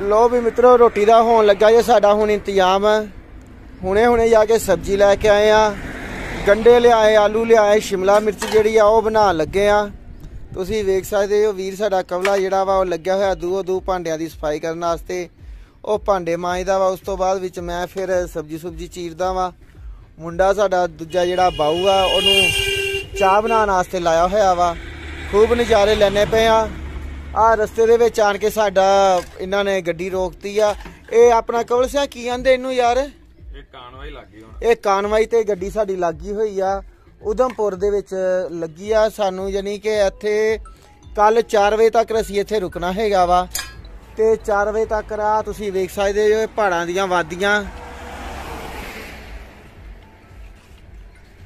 ਲੋ ਵੀ ਮਿੱਤਰੋ, ਰੋਟੀ ਦਾ ਹੋਣ ਲੱਗਾ ਜੇ ਸਾਡਾ ਹੁਣ ਇੰਤਜ਼ਾਮ। ਹੁਣੇ ਹੁਣੇ ਜਾ ਕੇ ਸਬਜ਼ੀ ਲੈ ਕੇ ਆਏ ਆ। ਗੰਡੇ ਲਿਆਏ, ਆਲੂ ਲਿਆਏ, ਸ਼ਿਮਲਾ ਮਿਰਚ ਜਿਹੜੀ ਆ ਉਹ ਬਣਾਉਣ ਲੱਗੇ ਆ। ਤੁਸੀਂ ਵੇਖ ਸਕਦੇ ਹੋ ਵੀਰ, ਸਾਡਾ ਕਵਲਾ ਜਿਹੜਾ ਵਾ ਉਹ ਲੱਗਿਆ ਹੋਇਆ ਦੂਓ ਦੂ ਭਾਂਡਿਆਂ ਦੀ ਸਫ਼ਾਈ ਕਰਨ ਵਾਸਤੇ। ਉਹ ਭਾਂਡੇ ਮਾਂਜਦਾ ਵਾ, ਉਸ ਤੋਂ ਬਾਅਦ ਵਿੱਚ ਮੈਂ ਫਿਰ ਸਬਜ਼ੀ ਸੁਬਜੀ ਚੀਰਦਾ ਵਾ। ਮੁੰਡਾ ਸਾਡਾ ਦੂਜਾ ਜਿਹੜਾ ਬਾਊ ਆ, ਉਹਨੂੰ ਚਾਹ ਬਣਾਉਣ ਵਾਸਤੇ ਲਾਇਆ ਹੋਇਆ ਵਾ। ਖੂਬ ਨਜ਼ਾਰੇ ਲੈਣੇ ਪਏ ਆ। ਆ ਰਸਤੇ ਦੇ ਵਿੱਚ ਆਣ ਕੇ ਸਾਡਾ ਇਹਨਾਂ ਨੇ ਗੱਡੀ ਰੋਕਤੀ ਆ। ਇਹ ਆਪਣਾ ਕਵਲ ਸਿਆ ਕੀ ਆਂਦੇ ਇਹਨੂੰ ਯਾਰ? ਇਹ ਕਾਨਵਾਈ ਲੱਗੀ ਹੁਣ। ਇਹ ਕਾਨਵਾਈ ਤੇ ਗੱਡੀ ਸਾਡੀ ਲੱਗੀ ਹੋਈ ਆ। ਉਧਮਪੁਰ ਦੇ ਵਿੱਚ ਲੱਗੀ ਆ। ਸਾਨੂੰ ਯਾਨੀ ਕਿ ਇੱਥੇ ਕੱਲ 4 ਵਜੇ ਤੱਕ ਅਸੀਂ ਇੱਥੇ ਰੁਕਣਾ ਹੈਗਾ ਵਾ। ਤੇ 4 ਵਜੇ ਤੱਕ ਆ ਤੁਸੀਂ ਵੇਖ ਸਕਦੇ ਹੋ ਇਹ ਪਹਾੜਾਂ ਦੀਆਂ ਵਾਦੀਆਂ।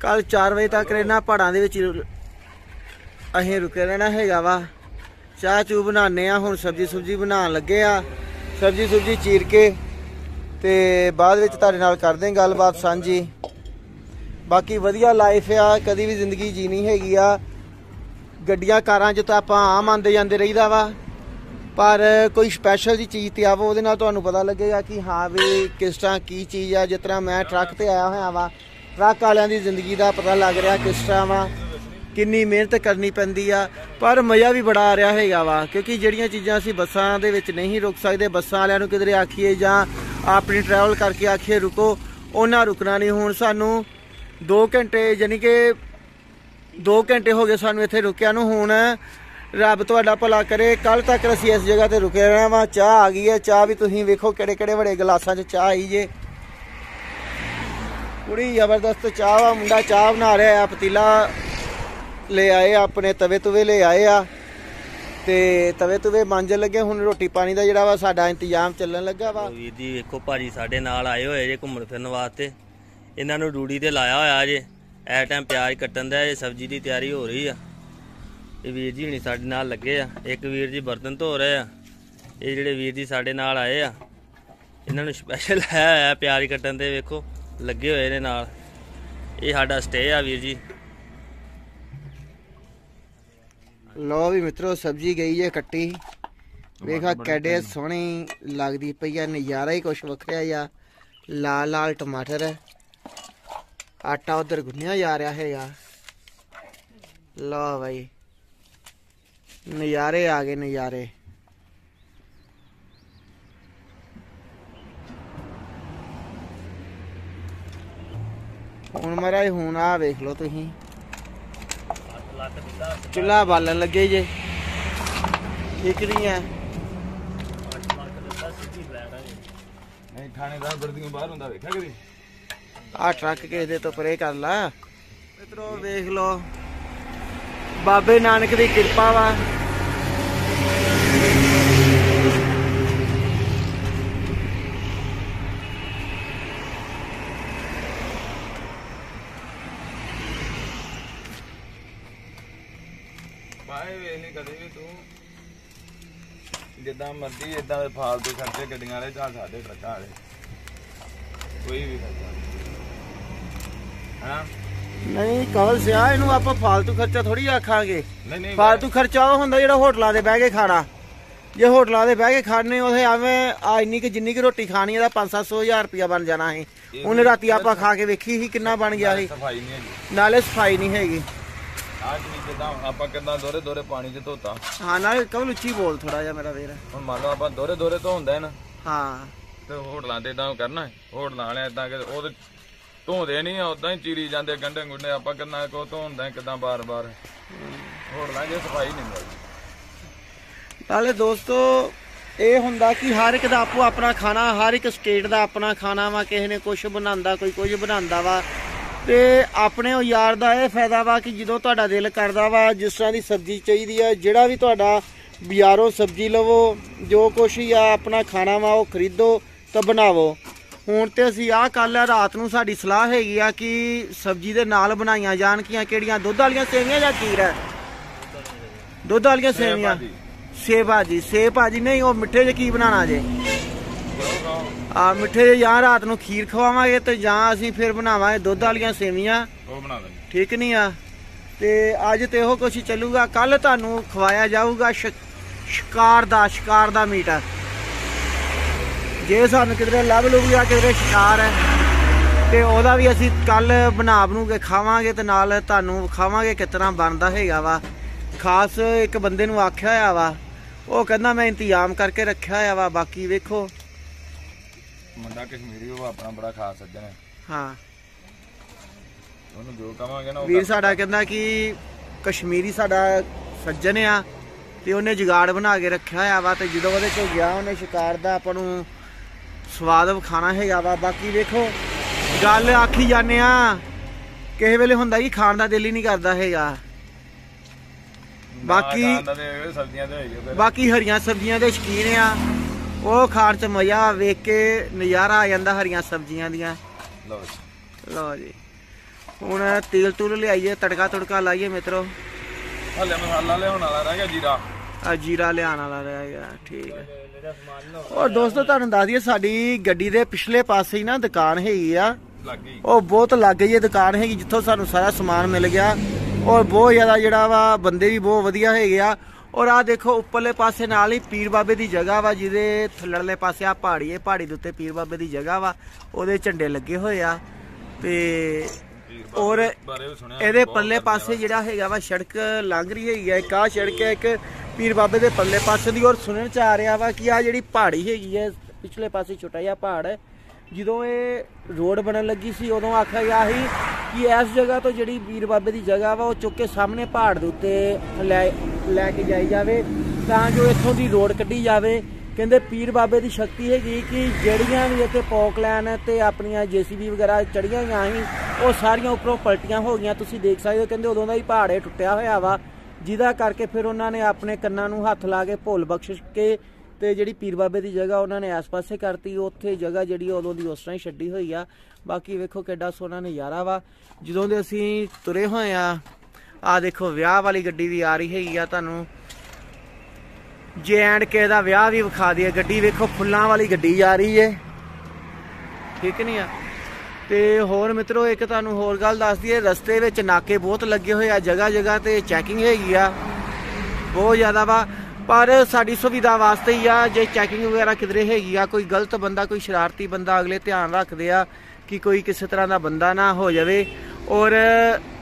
ਕੱਲ 4 ਵਜੇ ਤੱਕ ਇਹਨਾਂ ਪਹਾੜਾਂ ਦੇ ਵਿੱਚ ਅਸੀਂ ਰੁਕੇ ਰਹਿਣਾ ਹੈਗਾ ਵਾ। ਚਾਹ ਚੂ ਬਣਾਉਂਦੇ ਆ, ਹੁਣ ਸਬਜੀ ਸੁਬਜੀ ਬਣਾਉਣ ਲੱਗੇ ਆ। ਸਬਜੀ ਸੁਬਜੀ ਚੀਰ ਕੇ ਤੇ ਬਾਅਦ ਵਿੱਚ ਤੁਹਾਡੇ ਨਾਲ ਕਰਦੇ ਗੱਲਬਾਤ ਸਾਂਝੀ। ਬਾਕੀ ਵਧੀਆ ਲਾਈਫ ਆ, ਕਦੀ ਵੀ ਜ਼ਿੰਦਗੀ ਜੀਣੀ ਹੈਗੀ ਆ। ਗੱਡੀਆਂ, ਕਾਰਾਂ 'ਚ ਤਾਂ ਆਪਾਂ ਆਮ ਆਂਦੇ ਜਾਂਦੇ ਰਹੀਦਾ ਵਾ। ਪਰ ਕੋਈ ਸਪੈਸ਼ਲ ਜੀ ਚੀਜ਼ ਤੇ ਆਵੋ, ਉਹਦੇ ਨਾਲ ਤੁਹਾਨੂੰ ਪਤਾ ਲੱਗੇਗਾ ਕਿ ਹਾਂ ਵੀ ਕਿਸ ਤਰ੍ਹਾਂ ਕੀ ਚੀਜ਼ ਆ, ਜਿਸ ਤਰ੍ਹਾਂ ਮੈਂ ਟਰੱਕ ਤੇ ਆਇਆ ਹੋਇਆ ਵਾ। ਟਰੱਕ ਵਾਲਿਆਂ ਦੀ ਜ਼ਿੰਦਗੀ ਦਾ ਪਤਾ ਲੱਗ ਰਿਹਾ ਕਿਸ ਤਰ੍ਹਾਂ ਵਾ। ਕਿੰਨੀ ਮਿਹਨਤ ਕਰਨੀ ਪੈਂਦੀ ਆ, ਪਰ ਮਜ਼ਾ ਵੀ ਬੜਾ ਆ ਰਿਹਾ ਹੈਗਾ ਵਾ, ਕਿਉਂਕਿ ਜਿਹੜੀਆਂ ਚੀਜ਼ਾਂ ਅਸੀਂ ਬੱਸਾਂ ਦੇ ਵਿੱਚ ਨਹੀਂ ਰੁਕ ਸਕਦੇ, ਬੱਸਾਂ ਵਾਲਿਆਂ ਨੂੰ ਕਿਧਰੇ ਆਖੀਏ ਜਾਂ ਆਪਣੀ ਟਰੈਵਲ ਕਰਕੇ ਆਖੀਏ ਰੁਕੋ, ਉਹਨਾਂ ਰੁਕਣਾ ਨਹੀਂ। ਹੁਣ ਸਾਨੂੰ 2 ਘੰਟੇ ਯਾਨੀ ਕਿ 2 ਘੰਟੇ ਹੋ ਗਏ ਸਾਨੂੰ ਇੱਥੇ ਰੁਕਿਆ ਨੂੰ, ਹੁਣ ਰੱਬ ਤੁਹਾਡਾ ਭਲਾ ਕਰੇ ਕੱਲ ਤੱਕ ਅਸੀਂ ਇਸ ਜਗ੍ਹਾ ਤੇ ਰੁਕੇ ਰਹਿਣਾ ਵਾ, ਚਾਹ ਆ ਗਈ ਹੈ, ਚਾਹ ਵੀ ਤੁਸੀਂ ਵੇਖੋ ਕਿਹੜੇ ਕਿਹੜੇ ਬੜੇ ਗਲਾਸਾਂ 'ਚ ਚਾਹ ਆਈ ਜੇ। ਕੁੜੀ ਜ਼ਬਰਦਸਤ ਚਾਹ ਵਾ, ਮੁੰਡਾ ਚਾਹ ਬਣਾ ਰਿਹਾ ਆ, ਪਤੀਲਾ ਲੈ ਆਏ ਆ, ਆਪਣੇ ਤਵੇ ਤੁਵੇ ਲੈ ਆਏ ਆ। ਤੇ ਤਵੇ ਤੁਵੇ ਮਾਂਜਣ ਲੱਗੇ ਹੁਣ ਰੋਟੀ ਪਾਣੀ ਦਾ ਜਿਹੜਾ ਵਾ ਸਾਡਾ ਇੰਤਜ਼ਾਮ ਚੱਲਣ ਲੱਗਾ ਵਾ। ਵੀਰ ਜੀ ਵੇਖੋ ਭਾਜੀ ਸਾਡੇ ਨਾਲ ਆਏ ਹੋਏ ਜੇ ਘੁੰਮਣ ਫਿਰਨ ਵਾਸਤੇ। ਇਹਨਾਂ ਨੂੰ ਡੂੜੀ ਤੇ ਲਾਇਆ ਹੋਇਆ ਜੇ। ਐ ਟਾਈਮ ਪਿਆਜ਼ ਕੱਟਣ ਦਾ ਜੇ ਸਬਜ਼ੀ ਦੀ ਤਿਆਰੀ ਹੋ ਰਹੀ ਆ। ਇਹ ਵੀਰ ਜੀ ਹੁਣੀ ਸਾਡੇ ਨਾਲ ਲੱਗੇ ਆ। ਇੱਕ ਵੀਰ ਜੀ ਬਰਤਨ ਧੋ ਰਹੇ ਆ। ਇਹ ਜਿਹੜੇ ਵੀਰ ਜੀ ਸਾਡੇ ਨਾਲ ਆਏ ਆ। ਇਹਨਾਂ ਨੂੰ ਸਪੈਸ਼ਲ ਹੈ ਪਿਆਜ਼ ਕੱਟਣ ਦੇ ਵੇਖੋ ਲੱਗੇ ਹੋਏ ਨੇ ਨਾਲ। ਇਹ ਸਾਡਾ ਸਟੇ ਆ ਵੀਰ ਜੀ। ਲੋ ਵੀ ਮਿੱਤਰੋ ਸਬਜ਼ੀ ਗਈ ਹੈ ਕੱਟੀ। ਵੇਖਾ ਕਿੱਡੇ ਸੋਹਣੀ ਲੱਗਦੀ ਪਈ ਆ ਨਜ਼ਾਰਾ ਹੀ ਕੁਛ ਵੱਖਰਾ ਆ। ਲਾਲ ਲਾਲ ਟਮਾਟਰ। ਹੈ ਆਟਾ ਉਧਰ ਗੁੰਨਿਆ ਜਾ ਰਿਹਾ ਹੈਗਾ। ਲੋ ਭਾਈ ਨਜ਼ਾਰੇ ਆ ਗਏ ਨਜ਼ਾਰੇ। ਹੁਣ ਮਹਾਰਾਜ ਹੁਣ ਆ ਵੇਖ ਲਓ ਤੁਸੀਂ। ਚੁੱਲ੍ਹਾ ਬਾਲਣ ਲੱਗੇ ਜੇ। ਠੀਕ ਨਹੀਂ ਹੈ। ਨਹੀਂ ਥਾਣੇਦਾਰ ਵਰਦੀਆਂ ਬਾਹਰ ਹੁੰਦਾ ਵੇਖਿਆ ਕਦੀ? ਆ ਟਰੱਕ ਕਿਸੇ ਦੇ ਤੋਂ ਪਰੇ ਕਰ ਲਾ। ਮਿੱਤਰੋ ਵੇਖ ਲਓ। ਬਾਬੇ ਨਾਨਕ ਦੀ ਕਿਰਪਾ ਵਾ। ਬਾਏ ਵੇਖ ਲਈ ਕਦੇ ਵੀ ਤੂੰ। ਜਿੱਦਾਂ ਮਰਜ਼ੀ ਇਦਾਂ ਦੇ ਫਾਲਤੂ ਖਰਚੇ ਗੱਡੀਆਂ ਵਾਲੇ ਜਾਂ ਸਾਡੇ ਟਰੱਕਾਂ ਵਾਲੇ। ਕੋਈ ਵੀ ਖਰਚਾ ਹਾਂ? ਨਹੀਂ ਕਵਲ ਸਿਆ ਇਹਨੂੰ ਆਪਾਂ ਫਾਲਤੂ ਖਰਚਾ ਥੋੜੀ ਆਖਾਂਗੇ। ਨਹੀਂ ਨਹੀਂ ਫਾਲਤੂ ਖਰਚਾ ਉਹ ਹੁੰਦਾ ਜਿਹੜਾ ਹੋਟਲਾਂ ਦੇ ਬਹਿ ਕੇ ਖਾਣਾ। ਜੇ ਹੋਟਲਾਂ ਦੇ ਬਹਿ ਕੇ ਖਾਣੇ ਉਹਦੇ ਐਵੇਂ ਆ ਇੰਨੀ ਕਿ ਜਿੰਨੀ ਕਿ ਰੋਟੀ ਖਾਣੀ ਇਹਦਾ 5-700 ਹਜ਼ਾਰ ਰੁਪਇਆ ਬਣ ਜਾਣਾ ਸੀ ਉਹਨੇ ਰਾਤੀ ਆਪਾਂ ਖਾ ਕੇ ਵੇਖੀ ਸੀ ਕਿੰਨਾ ਬਣ ਗਿਆ ਸੀ ਸਫ਼ਾਈ ਨਹੀਂ ਹੈਗੀ। ਨਾਲੇ ਸਫ਼ਾਈ ਨਹੀਂ ਹੈਗੀ। ਆਹ ਚੀਜ਼ ਜਿੱਦਾਂ ਆਪਾਂ ਕਿੱਦਾਂ ਦੋਰੇ ਦੋਰੇ ਪਾਣੀ 'ਚ ਧੋਤਾ। ਹਾਂ ਨਾਲੇ ਕਵਲ ਉੱਚੀ ਬੋਲ ਥੋੜਾ ਜਿਹਾ ਮੇਰਾ ਵੀਰ। ਹੁਣ ਮੰਨ ਲਓ ਆਪਾਂ ਦੋਰੇ ਦੋਰੇ ਧੋਂਦਾ ਹੈ ਨਾ ਹਾਂ। ਤੇ ਹੋਟਲਾਂ ਤੇ ਇਦਾਂ ਕਰਨਾ ਹੈ। ਹੋਟਲਾਂ ਵਾਲੇ ਇਦਾਂ ਕਿ ਉਹ ਤੇ ਧੋਂਦੇ ਨਹੀਂ ਆ ਉਦਾਂ ਹੀ ਚੀਰੀ ਜਾਂਦੇ ਗੰਢੇ ਗੁੰਡੇ ਆਪਾਂ ਕਿੰਨਾ ਕੋ ਧੋਂਦਾ ਕਿਦਾਂ ਬਾਰ-ਬਾਰ। ਹੋਟਲਾਂ 'ਚ ਸਫ਼ਾਈ ਨਹੀਂ ਮਿਲਦੀ ਨਾਲੇ ਦੋਸਤੋ ਇਹ ਹੁੰਦਾ ਕਿ ਹਰ ਇੱਕ ਦਾ ਆਪੋ ਆਪਣਾ ਖਾਣਾ ਹਰ ਇੱਕ ਸਟੇਟ ਦਾ ਆਪਣਾ ਖਾਣਾ ਵਾ ਕਿਸੇ ਨੇ ਕੁਝ ਬਣਾਉਂਦਾ ਕੋਈ ਕੁਝ ਬਣਾਉਂਦਾ ਵਾ। ਤੇ ਆਪਣੇ ਉਹ ਯਾਰ ਦਾ ਇਹ ਫਾਇਦਾ ਵਾ ਕਿ ਜਦੋਂ ਤੁਹਾਡਾ ਦਿਲ ਕਰਦਾ ਵਾ ਜਿਸ ਤਰ੍ਹਾਂ ਦੀ ਸਬਜ਼ੀ ਚਾਹੀਦੀ ਆ ਜਿਹੜਾ ਵੀ ਤੁਹਾਡਾ ਬਾਜ਼ਾਰੋਂ ਸਬਜ਼ੀ ਲਵੋ ਜੋ ਕੁਛ ਹੀ ਆ ਆਪਣਾ ਖਾਣਾ ਵਾ ਉਹ ਖਰੀਦੋ ਤਾਂ ਬਣਾਵੋ। ਹੁਣ ਤੇ ਅਸੀਂ ਆਹ ਕੱਲ ਰਾਤ ਨੂੰ ਸਾਡੀ ਸਲਾਹ ਹੈਗੀ ਆ ਕਿ ਸਬਜ਼ੀ ਦੇ ਨਾਲ ਬਣਾਈਆਂ ਜਾਣਗੀਆਂ ਕਿਹੜੀਆਂ ਦੁੱਧ ਵਾਲੀਆਂ ਸੇਵੀਆਂ ਜਾਂ ਹੈ ਦੁੱਧ ਵਾਲੀਆਂ ਸੇਵੀਆਂ। ਸੇਬ ਭਾਜੀ। ਸੇਬ ਭਾਜੀ ਨਹੀਂ ਉਹ ਮਿੱਠੇ 'ਚ ਕੀ ਬਣਾਉਣਾ ਜੇ? ਆ ਮਿੱਠੇ 'ਚ ਜਾਂ ਰਾਤ ਨੂੰ ਖੀਰ ਖਵਾਵਾਂਗੇ ਤੇ ਜਾਂ ਅਸੀਂ ਫਿਰ ਬਣਾਵਾਂਗੇ ਦੁੱਧ ਵਾਲੀਆਂ ਸੇਵੀਆਂ। ਉਹ ਬਣਾ ਦੇ ਠੀਕ ਨਹੀਂ ਆ? ਤੇ ਅੱਜ ਤੇ ਇਹੋ ਕੁਛ ਚੱਲੂਗਾ। ਕੱਲ ਤੁਹਾਨੂੰ ਖਵਾਇਆ ਜਾਊਗਾ ਸ਼ਿਕਾਰ ਦਾ ਸ਼ਿਕਾਰ ਦਾ ਮੀਟ। ਜੇ ਸਾਨੂੰ ਕਿਧਰੇ ਲੱਭ ਗਿਆ ਕਿਧਰੇ ਸ਼ਿਕਾਰ ਹੈ ਤੇ ਉਹਦਾ ਵੀ ਅਸੀਂ ਕੱਲ ਬਣਾ ਬਣੂ ਕੇ ਖਾਵਾਂਗੇ ਤੇ ਨਾਲ ਤੁਹਾਨੂੰ ਵਿਖਾਵਾਂਗੇ ਕਿਤਨਾ ਬਣਦਾ ਹੈਗਾ ਵਾ। ਖਾਸ ਇੱਕ ਬੰਦੇ ਨੂੰ ਆਖਿਆ ਹੋਇਆ ਵਾ। ਉਹ ਕਹਿੰਦਾ ਮੈਂ ਇੰਤਜ਼ਾਮ ਕਰਕੇ ਰੱਖਿਆ ਹੋਇਆ ਵਾ। ਬਾਕੀ ਵੇਖੋ। ਮੁੰਡਾ ਕਸ਼ਮੀਰੀ ਉਹ ਆਪਣਾ ਬੜਾ ਖਾਸ ਸੱਜਣ ਹੈ। ਹਾਂ। ਉਹਨੂੰ ਜੋ ਕਵਾਂਗੇ ਨਾ ਉਹ ਵੀਰ ਸਾਡਾ ਕਹਿੰਦਾ ਕਿ ਕਸ਼ਮੀਰੀ ਸਾਡਾ ਸੱਜਣ ਆ ਤੇ ਉਹਨੇ ਜੁਗਾੜ ਬਣਾ ਕੇ ਰੱਖਿਆ ਹੋਇਆ ਵਾ ਤੇ ਜਦੋਂ ਉਹਦੇ ਕੋਲ ਗਿਆ ਉਹਨੇ ਸ਼ਿਕਾਰ ਦਾ ਆਪਾਂ ਨੂੰ ਸਵਾਦ ਵਿਖਾਣਾ ਹੈਗਾ ਵਾ। ਬਾਕੀ ਵੇਖੋ ਗੱਲ ਆਖੀ ਜਾਂਦੇ ਆ ਕਿਸੇ ਵੇਲੇ ਹੁੰਦਾ ਕਿ ਖਾਣ ਦਾ ਦਿਲ ਹੀ ਨਹੀਂ ਕਰਦਾ ਹੈਗਾ। ਬਾਕੀ- ਬਾਕੀ ਹਰੀਆਂ ਸਬਜ਼ੀਆਂ ਦੇ ਸ਼ਕੀਨ ਆ। ਉਹ ਖਾਣ ਚ ਮਜ਼ਾ ਵੇਖ ਕੇ ਨਜ਼ਾਰਾ ਆ ਜਾਂਦਾ ਹਰੀਆਂ ਸਬਜ਼ੀਆਂ ਦੀਆਂ। ਲਓ ਜੀ। ਲਓ ਜੀ। ਹੁਣ ਤੇਲ ਤੂਲ ਲਿਆਈਏ ਤੜਕਾ ਤੁੜਕਾ ਲਾਈਏ ਮਿੱਤਰੋ। ਹਲੇ ਮਸਾਲਾ ਲਿਆਉਣ ਵਾਲਾ ਰਹਿ ਗਿਆ ਜੀਰਾ। ਆ ਜੀਰਾ ਲਿਆਉਣ ਵਾਲਾ ਰਹਿ ਗਿਆ ਠੀਕ ਹੈ ਔਰ ਦੋਸਤੋ ਤੁਹਾਨੂੰ ਦੱਸ ਦਈਏ ਸਾਡੀ ਗੱਡੀ ਦੇ ਪਿਛਲੇ ਪਾਸੇ ਹੀ ਨਾ ਦੁਕਾਨ ਹੈਗੀ ਆ। ਉਹ ਬਹੁਤ ਲੱਗ ਗਈ ਹੈ ਦੁਕਾਨ ਹੈਗੀ ਜਿੱਥੋਂ ਸਾਨੂੰ ਸਾਰਾ ਸਮਾਨ ਮਿਲ ਗਿਆ। ਔਰ ਬਹੁਤ ਜ਼ਿਆਦਾ ਜਿਹੜਾ ਵਾ ਬੰਦੇ ਵੀ ਬਹੁਤ ਵਧੀਆ ਹੈਗੇ ਆ। ਔਰ ਆ ਦੇਖੋ, ਉੱਪਰਲੇ ਪਾਸੇ ਨਾਲ ਹੀ ਪੀਰ ਬਾਬੇ ਦੀ ਜਗ੍ਹਾ ਵਾ, ਜਿਹਦੇ ਥੱਲੜਲੇ ਪਾਸੇ ਆ ਪਹਾੜੀ ਹੈ, ਪਹਾੜੀ ਦੇ ਉੱਤੇ ਪੀਰ ਬਾਬੇ ਦੀ ਜਗ੍ਹਾ ਵਾ, ਉਹਦੇ ਝੰਡੇ ਲੱਗੇ ਹੋਏ ਆ ਤੇ ਔਰ ਇਹਦੇ ਪੱਲੇ ਪਾਸੇ ਜਿਹੜਾ ਹੈਗਾ ਵਾ, ਸੜਕ ਲੰਘ ਰਹੀ ਹੈਗੀ ਆ, ਇੱਕ ਆ ਸੜਕ ਹੈ, ਇੱਕ ਪੀਰ ਬਾਬੇ ਦੇ ਪੱਲੇ ਪਾਸੇ ਦੀ, ਔਰ ਸੁਣਨ ਚ ਆ ਰਿਹਾ ਵਾ ਕਿ ਆ ਜਿਹੜੀ ਪਹਾੜੀ ਹੈਗੀ ਹੈ, ਪਿਛਲੇ ਪਾਸੇ ਛੋਟਾ ਜਿਹਾ ਪਹਾੜ ਹੈ, ਜਦੋਂ ਇਹ ਰੋਡ ਬਣਨ ਲੱਗੀ ਸੀ, ਉਦੋਂ ਆਖਿਆ ਗਿਆ ਸੀ ਕਿ ਇਸ ਜਗ੍ਹਾ ਤੋਂ ਜਿਹੜੀ ਪੀਰ ਬਾਬੇ ਦੀ ਜਗ੍ਹਾ ਵਾ, ਉਹ ਚੁੱਕ ਕੇ ਸਾਹਮਣੇ ਪਹਾੜ ਦੇ ਉੱਤੇ ਲੈ ਲੈ ਕੇ ਜਾਈ ਜਾਵੇ, ਤਾਂ ਜੋ ਇੱਥੋਂ ਦੀ ਰੋਡ ਕੱਢੀ ਜਾਵੇ। ਕਹਿੰਦੇ ਪੀਰ ਬਾਬੇ ਦੀ ਸ਼ਕਤੀ ਹੈਗੀ ਕਿ ਜਿਹੜੀਆਂ ਵੀ ਇੱਥੇ ਪੌਕਲੈਨ ਤੇ ਆਪਣੀਆਂ ਜੀਸੀਬੀ ਵਗੈਰਾ ਚੜੀਆਂ ਹੋਈਆਂ ਸੀ, ਉਹ ਸਾਰੀਆਂ ਉੱਪਰੋਂ ਪਲਟੀਆਂ ਹੋ ਗਈਆਂ। ਤੁਸੀਂ ਦੇਖ ਸਕਦੇ ਹੋ, ਕਹਿੰਦੇ ਉਦੋਂ ਦਾ ਹੀ ਪਹਾੜ ਇਹ ਟੁੱਟਿਆ ਹੋਇਆ ਵਾ, ਜਿਹਦਾ ਕਰਕੇ ਫਿਰ ਉਹਨਾਂ ਨੇ ਆਪਣੇ ਕੰਨਾਂ ਨੂੰ ਹੱਥ ਲਾ ਕੇ ਭੁੱਲ ਬਖਸ਼ਿਸ਼ ਕੇ ਤੇ ਜਿਹੜੀ ਪੀਰ ਬਾਬੇ ਦੀ ਜਗ੍ਹਾ ਉਹਨਾਂ ਨੇ ਆਸ-ਪਾਸੇ ਕਰਤੀ, ਉੱਥੇ ਜਗ੍ਹਾ ਜਿਹੜੀ ਉਦੋਂ ਦੀ ਉਸ ਤਰ੍ਹਾਂ ਹੀ ਛੱਡੀ ਹੋਈ ਆ। ਬਾਕੀ ਵੇਖੋ ਕਿੱਡਾ ਸੋਹਣਾ ਨਜ਼ਾਰਾ ਵਾ। ਜਦੋਂ ਦੇ ਅਸੀਂ ਤੁਰੇ ਹੋਏ ਆ ਆ ਦੇਖੋ, ਵਿਆਹ ਵਾਲੀ ਗੱਡੀ ਵੀ ਆ ਰਹੀ ਹੈਗੀ ਆ ਤੁਹਾਨੂੰ। ਜੇ ਐਂਡ ਕੇ ਦਾ ਵਿਆਹ ਵੀ ਵਿਖਾ ਦਈਏ, ਗੱਡੀ ਵੇਖੋ, ਫੁੱਲਾਂ ਵਾਲੀ ਗੱਡੀ ਆ ਰਹੀ ਏ। ਠੀਕ ਨਹੀਂ ਆ? ਤੇ ਹੋਰ ਮਿੱਤਰੋ, ਇੱਕ ਤੁਹਾਨੂੰ ਹੋਰ ਗੱਲ ਦੱਸ ਦਈਏ, ਰਸਤੇ ਵਿੱਚ ਨਾਕੇ ਬਹੁਤ ਲੱਗੇ ਹੋਏ ਆ ਜਗ੍ਹਾ ਜਗ੍ਹਾ ਤੇ ਚੈਕਿੰਗ ਹੈਗੀ ਆ। ਬਹੁਤ ਜ਼ਿਆਦਾ ਵਾ, ਪਰ ਸਾਡੀ ਸੁਵਿਧਾ ਵਾਸਤੇ ਹੀ ਆ, ਜੇ ਚੈਕਿੰਗ ਵਗੈਰਾ ਕਿਧਰੇ ਹੈਗੀ ਆ, ਕੋਈ ਗਲਤ ਬੰਦਾ, ਕੋਈ ਸ਼ਰਾਰਤੀ ਬੰਦਾ ਅਗਲੇ ਧਿਆਨ ਰੱਖਦੇ ਆ ਕਿ ਕੋਈ ਕਿਸੇ ਤਰ੍ਹਾਂ ਦਾ ਬੰਦਾ ਨਾ ਹੋ ਜਾਵੇ। ਔਰ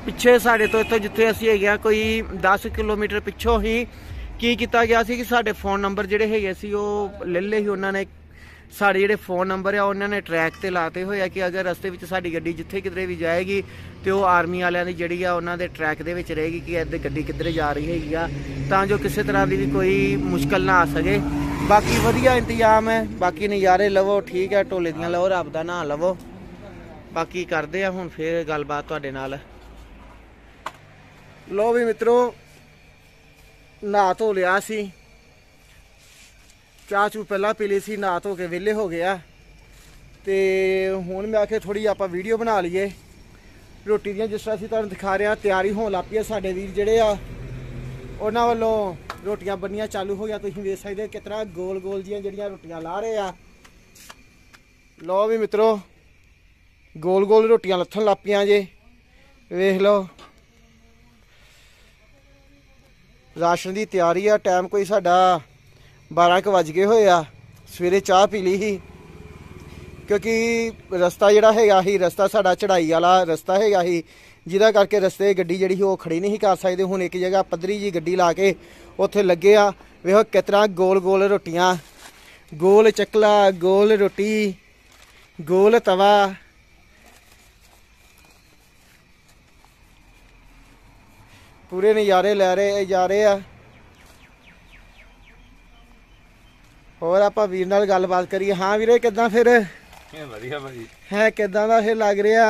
ਪਿੱਛੇ ਸਾਡੇ ਤੋਂ ਇੱਥੋਂ ਜਿੱਥੇ ਅਸੀਂ ਹੈਗੇ ਆ, ਕੋਈ 10 ਕਿਲੋਮੀਟਰ ਪਿੱਛੋਂ ਹੀ ਕੀ ਕੀਤਾ ਗਿਆ ਸੀ ਕਿ ਸਾਡੇ ਫੋਨ ਨੰਬਰ ਜਿਹੜੇ ਹੈਗੇ ਸੀ, ਉਹ ਲੈ ਲਏ ਸੀ। ਉਹਨਾਂ ਨੇ ਸਾਡੇ ਜਿਹੜੇ ਫੋਨ ਨੰਬਰ ਆ, ਉਹਨਾਂ ਨੇ ਟਰੈਕ ਤੇ ਲਾਤੇ ਹੋਏ ਆ ਕਿ ਅਗਰ ਰਸਤੇ ਵਿੱਚ ਸਾਡੀ ਗੱਡੀ ਜਿੱਥੇ ਕਿਧਰੇ ਵੀ ਜਾਏਗੀ ਤੇ ਉਹ ਆਰਮੀ ਵਾਲਿਆਂ ਦੀ ਜਿਹੜੀ ਆ, ਉਹਨਾਂ ਦੇ ਟਰੈਕ ਦੇ ਵਿੱਚ ਰਹੇਗੀ ਕਿ ਇੱਥੇ ਗੱਡੀ ਕਿੱਧਰੇ ਜਾ ਰਹੀ ਹੈਗੀ ਆ। ਤਾਂ ਜੋ ਕਿਸੇ ਤਰ੍ਹਾਂ ਦੀ ਵੀ ਕੋਈ ਮੁਸ਼ਕਲ ਨਾ ਆ ਸਕੇ। ਬਾਕੀ ਵਧੀਆ ਇੰਤਜ਼ਾਮ ਹੈ। ਬਾਕੀ ਨਜ਼ਾਰੇ ਲਵੋ, ਠੀਕ ਹੈ। ਢੋਲੇ ਦੀਆਂ ਲਵੋ, ਰੱਬ ਦਾ ਨਾਂ ਲਵੋ। ਬਾਕੀ ਕਰਦੇ ਆ ਹੁਣ ਫੇਰ ਗੱਲਬਾਤ ਤੁਹਾਡੇ ਨਾਲ। ਲੋ ਵੀ ਮਿੱਤਰੋ, ਨਹਾ ਧੋ ਲਿਆ ਸੀ। ਚਾਹ ਚੂ ਪਹਿਲਾਂ ਪੀ ਲਈ ਸੀ, ਨਹਾ ਧੋ ਕੇ ਵਿਹਲੇ ਹੋ ਗਿਆ ਤੇ ਹੁਣ ਮੈਂ ਆਖਿਆ ਥੋੜੀ ਆਪਾਂ ਵੀਡੀਓ ਬਣਾ ਲਈਏ। ਰੋਟੀ ਦੀਆਂ ਜਿਸ ਤਰ੍ਹਾਂ ਅਸੀਂ ਤੁਹਾਨੂੰ ਦਿਖਾ ਰਹੇ ਹਾਂ, ਤਿਆਰੀ ਹੋਣ ਲੱਗ ਪਈ ਹੈ ਸਾਡੇ ਵੀਰ ਜਿਹੜੇ ਆ, ਉਹਨਾਂ ਵੱਲੋਂ ਰੋਟੀਆਂ ਬੰਨੀਆਂ ਚਾਲੂ ਹੋ ਗਿਆ ਤੁਸੀਂ ਵੇਖ ਸਕਦੇ ਹੋ ਤਰ੍ਹਾਂ ਗੋਲ ਗੋਲ ਜੀਆਂ ਜਿਹੜੀਆਂ ਰੋਟੀਆਂ ਲਾ ਰਹੇ ਆ। ਲਓ ਵੀ ਮਿੱਤਰੋ ਗੋਲ ਗੋਲ ਰੋਟੀਆਂ ਲੱਥਣ ਲੱਗ ਪਈਆਂ ਜੇ। ਵੇਖ ਲਓ। ਰਾਸ਼ਨ ਦੀ ਤਿਆਰੀ ਆ ਟਾਈਮ ਕੋਈ ਸਾਡਾ 12 ਕੁ ਵੱਜ ਗਏ ਹੋਏ ਆ, ਸਵੇਰੇ ਚਾਹ ਪੀ ਲਈ ਸੀ। ਕਿਉਂਕਿ ਰਸਤਾ ਜਿਹੜਾ ਹੈਗਾ ਸੀ, ਰਸਤਾ ਸਾਡਾ ਚੜਾਈ ਵਾਲਾ ਰਸਤਾ ਹੈਗਾ ਸੀ, ਜਿਹਦਾ ਕਰਕੇ ਰਸਤੇ ਗੱਡੀ ਜਿਹੜੀ ਸੀ, ਉਹ ਖੜੀ ਨਹੀਂ ਕਰ ਸਕਦੇ। ਹੁਣ ਇੱਕ ਜਗ੍ਹਾ ਪੱਧਰੀ ਜੀ ਗੱਡੀ ਲਾ ਕੇ ਉੱਥੇ ਲੱਗੇ ਆ। ਵੇਖੋ ਕਿਤਨਾ ਗੋਲ ਗੋਲ ਰੋਟੀਆਂ। ਗੋਲ ਚੱਕਲਾ, ਗੋਲ ਰੋਟੀ, ਗੋਲ ਤਵਾ। ਪੂਰੇ ਨਜ਼ਾਰੇ ਲੈ ਰਹੇ ਜਾ ਰਹੇ ਆ। ਹੋਰ ਆਪਾਂ ਵੀਰ ਨਾਲ ਗੱਲਬਾਤ ਕਰੀਏ। ਹਾਂ ਵੀਰੇ ਕਿਦਾਂ ਫਿਰ? ਵਧੀਆ ਹੈ ਕਿਦਾਂ ਦਾ ਫਿਰ ਲੱਗ ਰਿਹਾ?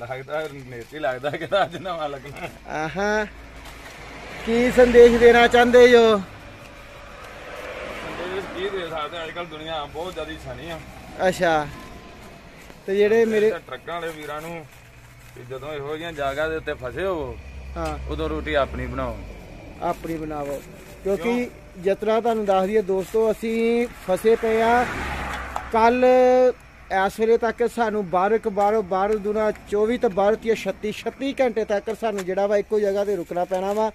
ਲੱਗਦਾ ਨੇਤੀ ਲੱਗਦਾ ਕਿ ਅੱਜ ਨਵਾਂ ਲੱਗਣਾ। ਆਹਾਂ। ਕੀ ਸੰਦੇਸ਼ ਦੇਣਾ ਚਾਹੁੰਦੇ ਜੋ? ਇਹ ਕੀ ਦੇ ਸਕਦੇ? ਅੱਜ ਕੱਲ ਦੁਨੀਆ ਬਹੁਤ ਜ਼ਿਆਦਾ ਸਣੀ ਆ। ਅੱਛਾ। ਤੇ ਜਿਹੜੇ ਮੇਰੇ ਟਰੱਕਾਂ ਵਾਲੇ ਵੀਰਾਂ ਨੂੰ ਜਦੋਂ ਇਹੋ ਜਿਹੀਆਂ ਜਗ੍ਹਾ ਦੇ ਉੱਤੇ ਫਸੇ ਹੋਵੋ ਹਾਂ। ਉਦੋਂ ਰੋਟੀ ਆਪਣੀ ਬਣਾਓ। ਆਪਣੀ ਬਣਾਵੋ। ਕਿਉਂਕਿ ਜਿਤਨਾ ਤੁਹਾਨੂੰ ਦੱਸ ਦਈਏ ਦੋਸਤੋ ਅਸੀਂ ਫਸੇ ਪਏ ਆ। ਕੱਲ ਇਸ ਵੇਲੇ ਤੱਕ ਸਾਨੂੰ 12 ਕੁ 12 12 ਦੁਨਾ 24 ਤੇ 12 ਤੀਹ 36 36 ਘੰਟੇ ਤੱਕ ਸਾਨੂੰ ਜਿਹੜਾ ਵਾ ਇੱਕੋ ਜਗ੍ਹਾ ਤੇ ਰੁਕਣਾ ਪੈਣਾ ਵਾ।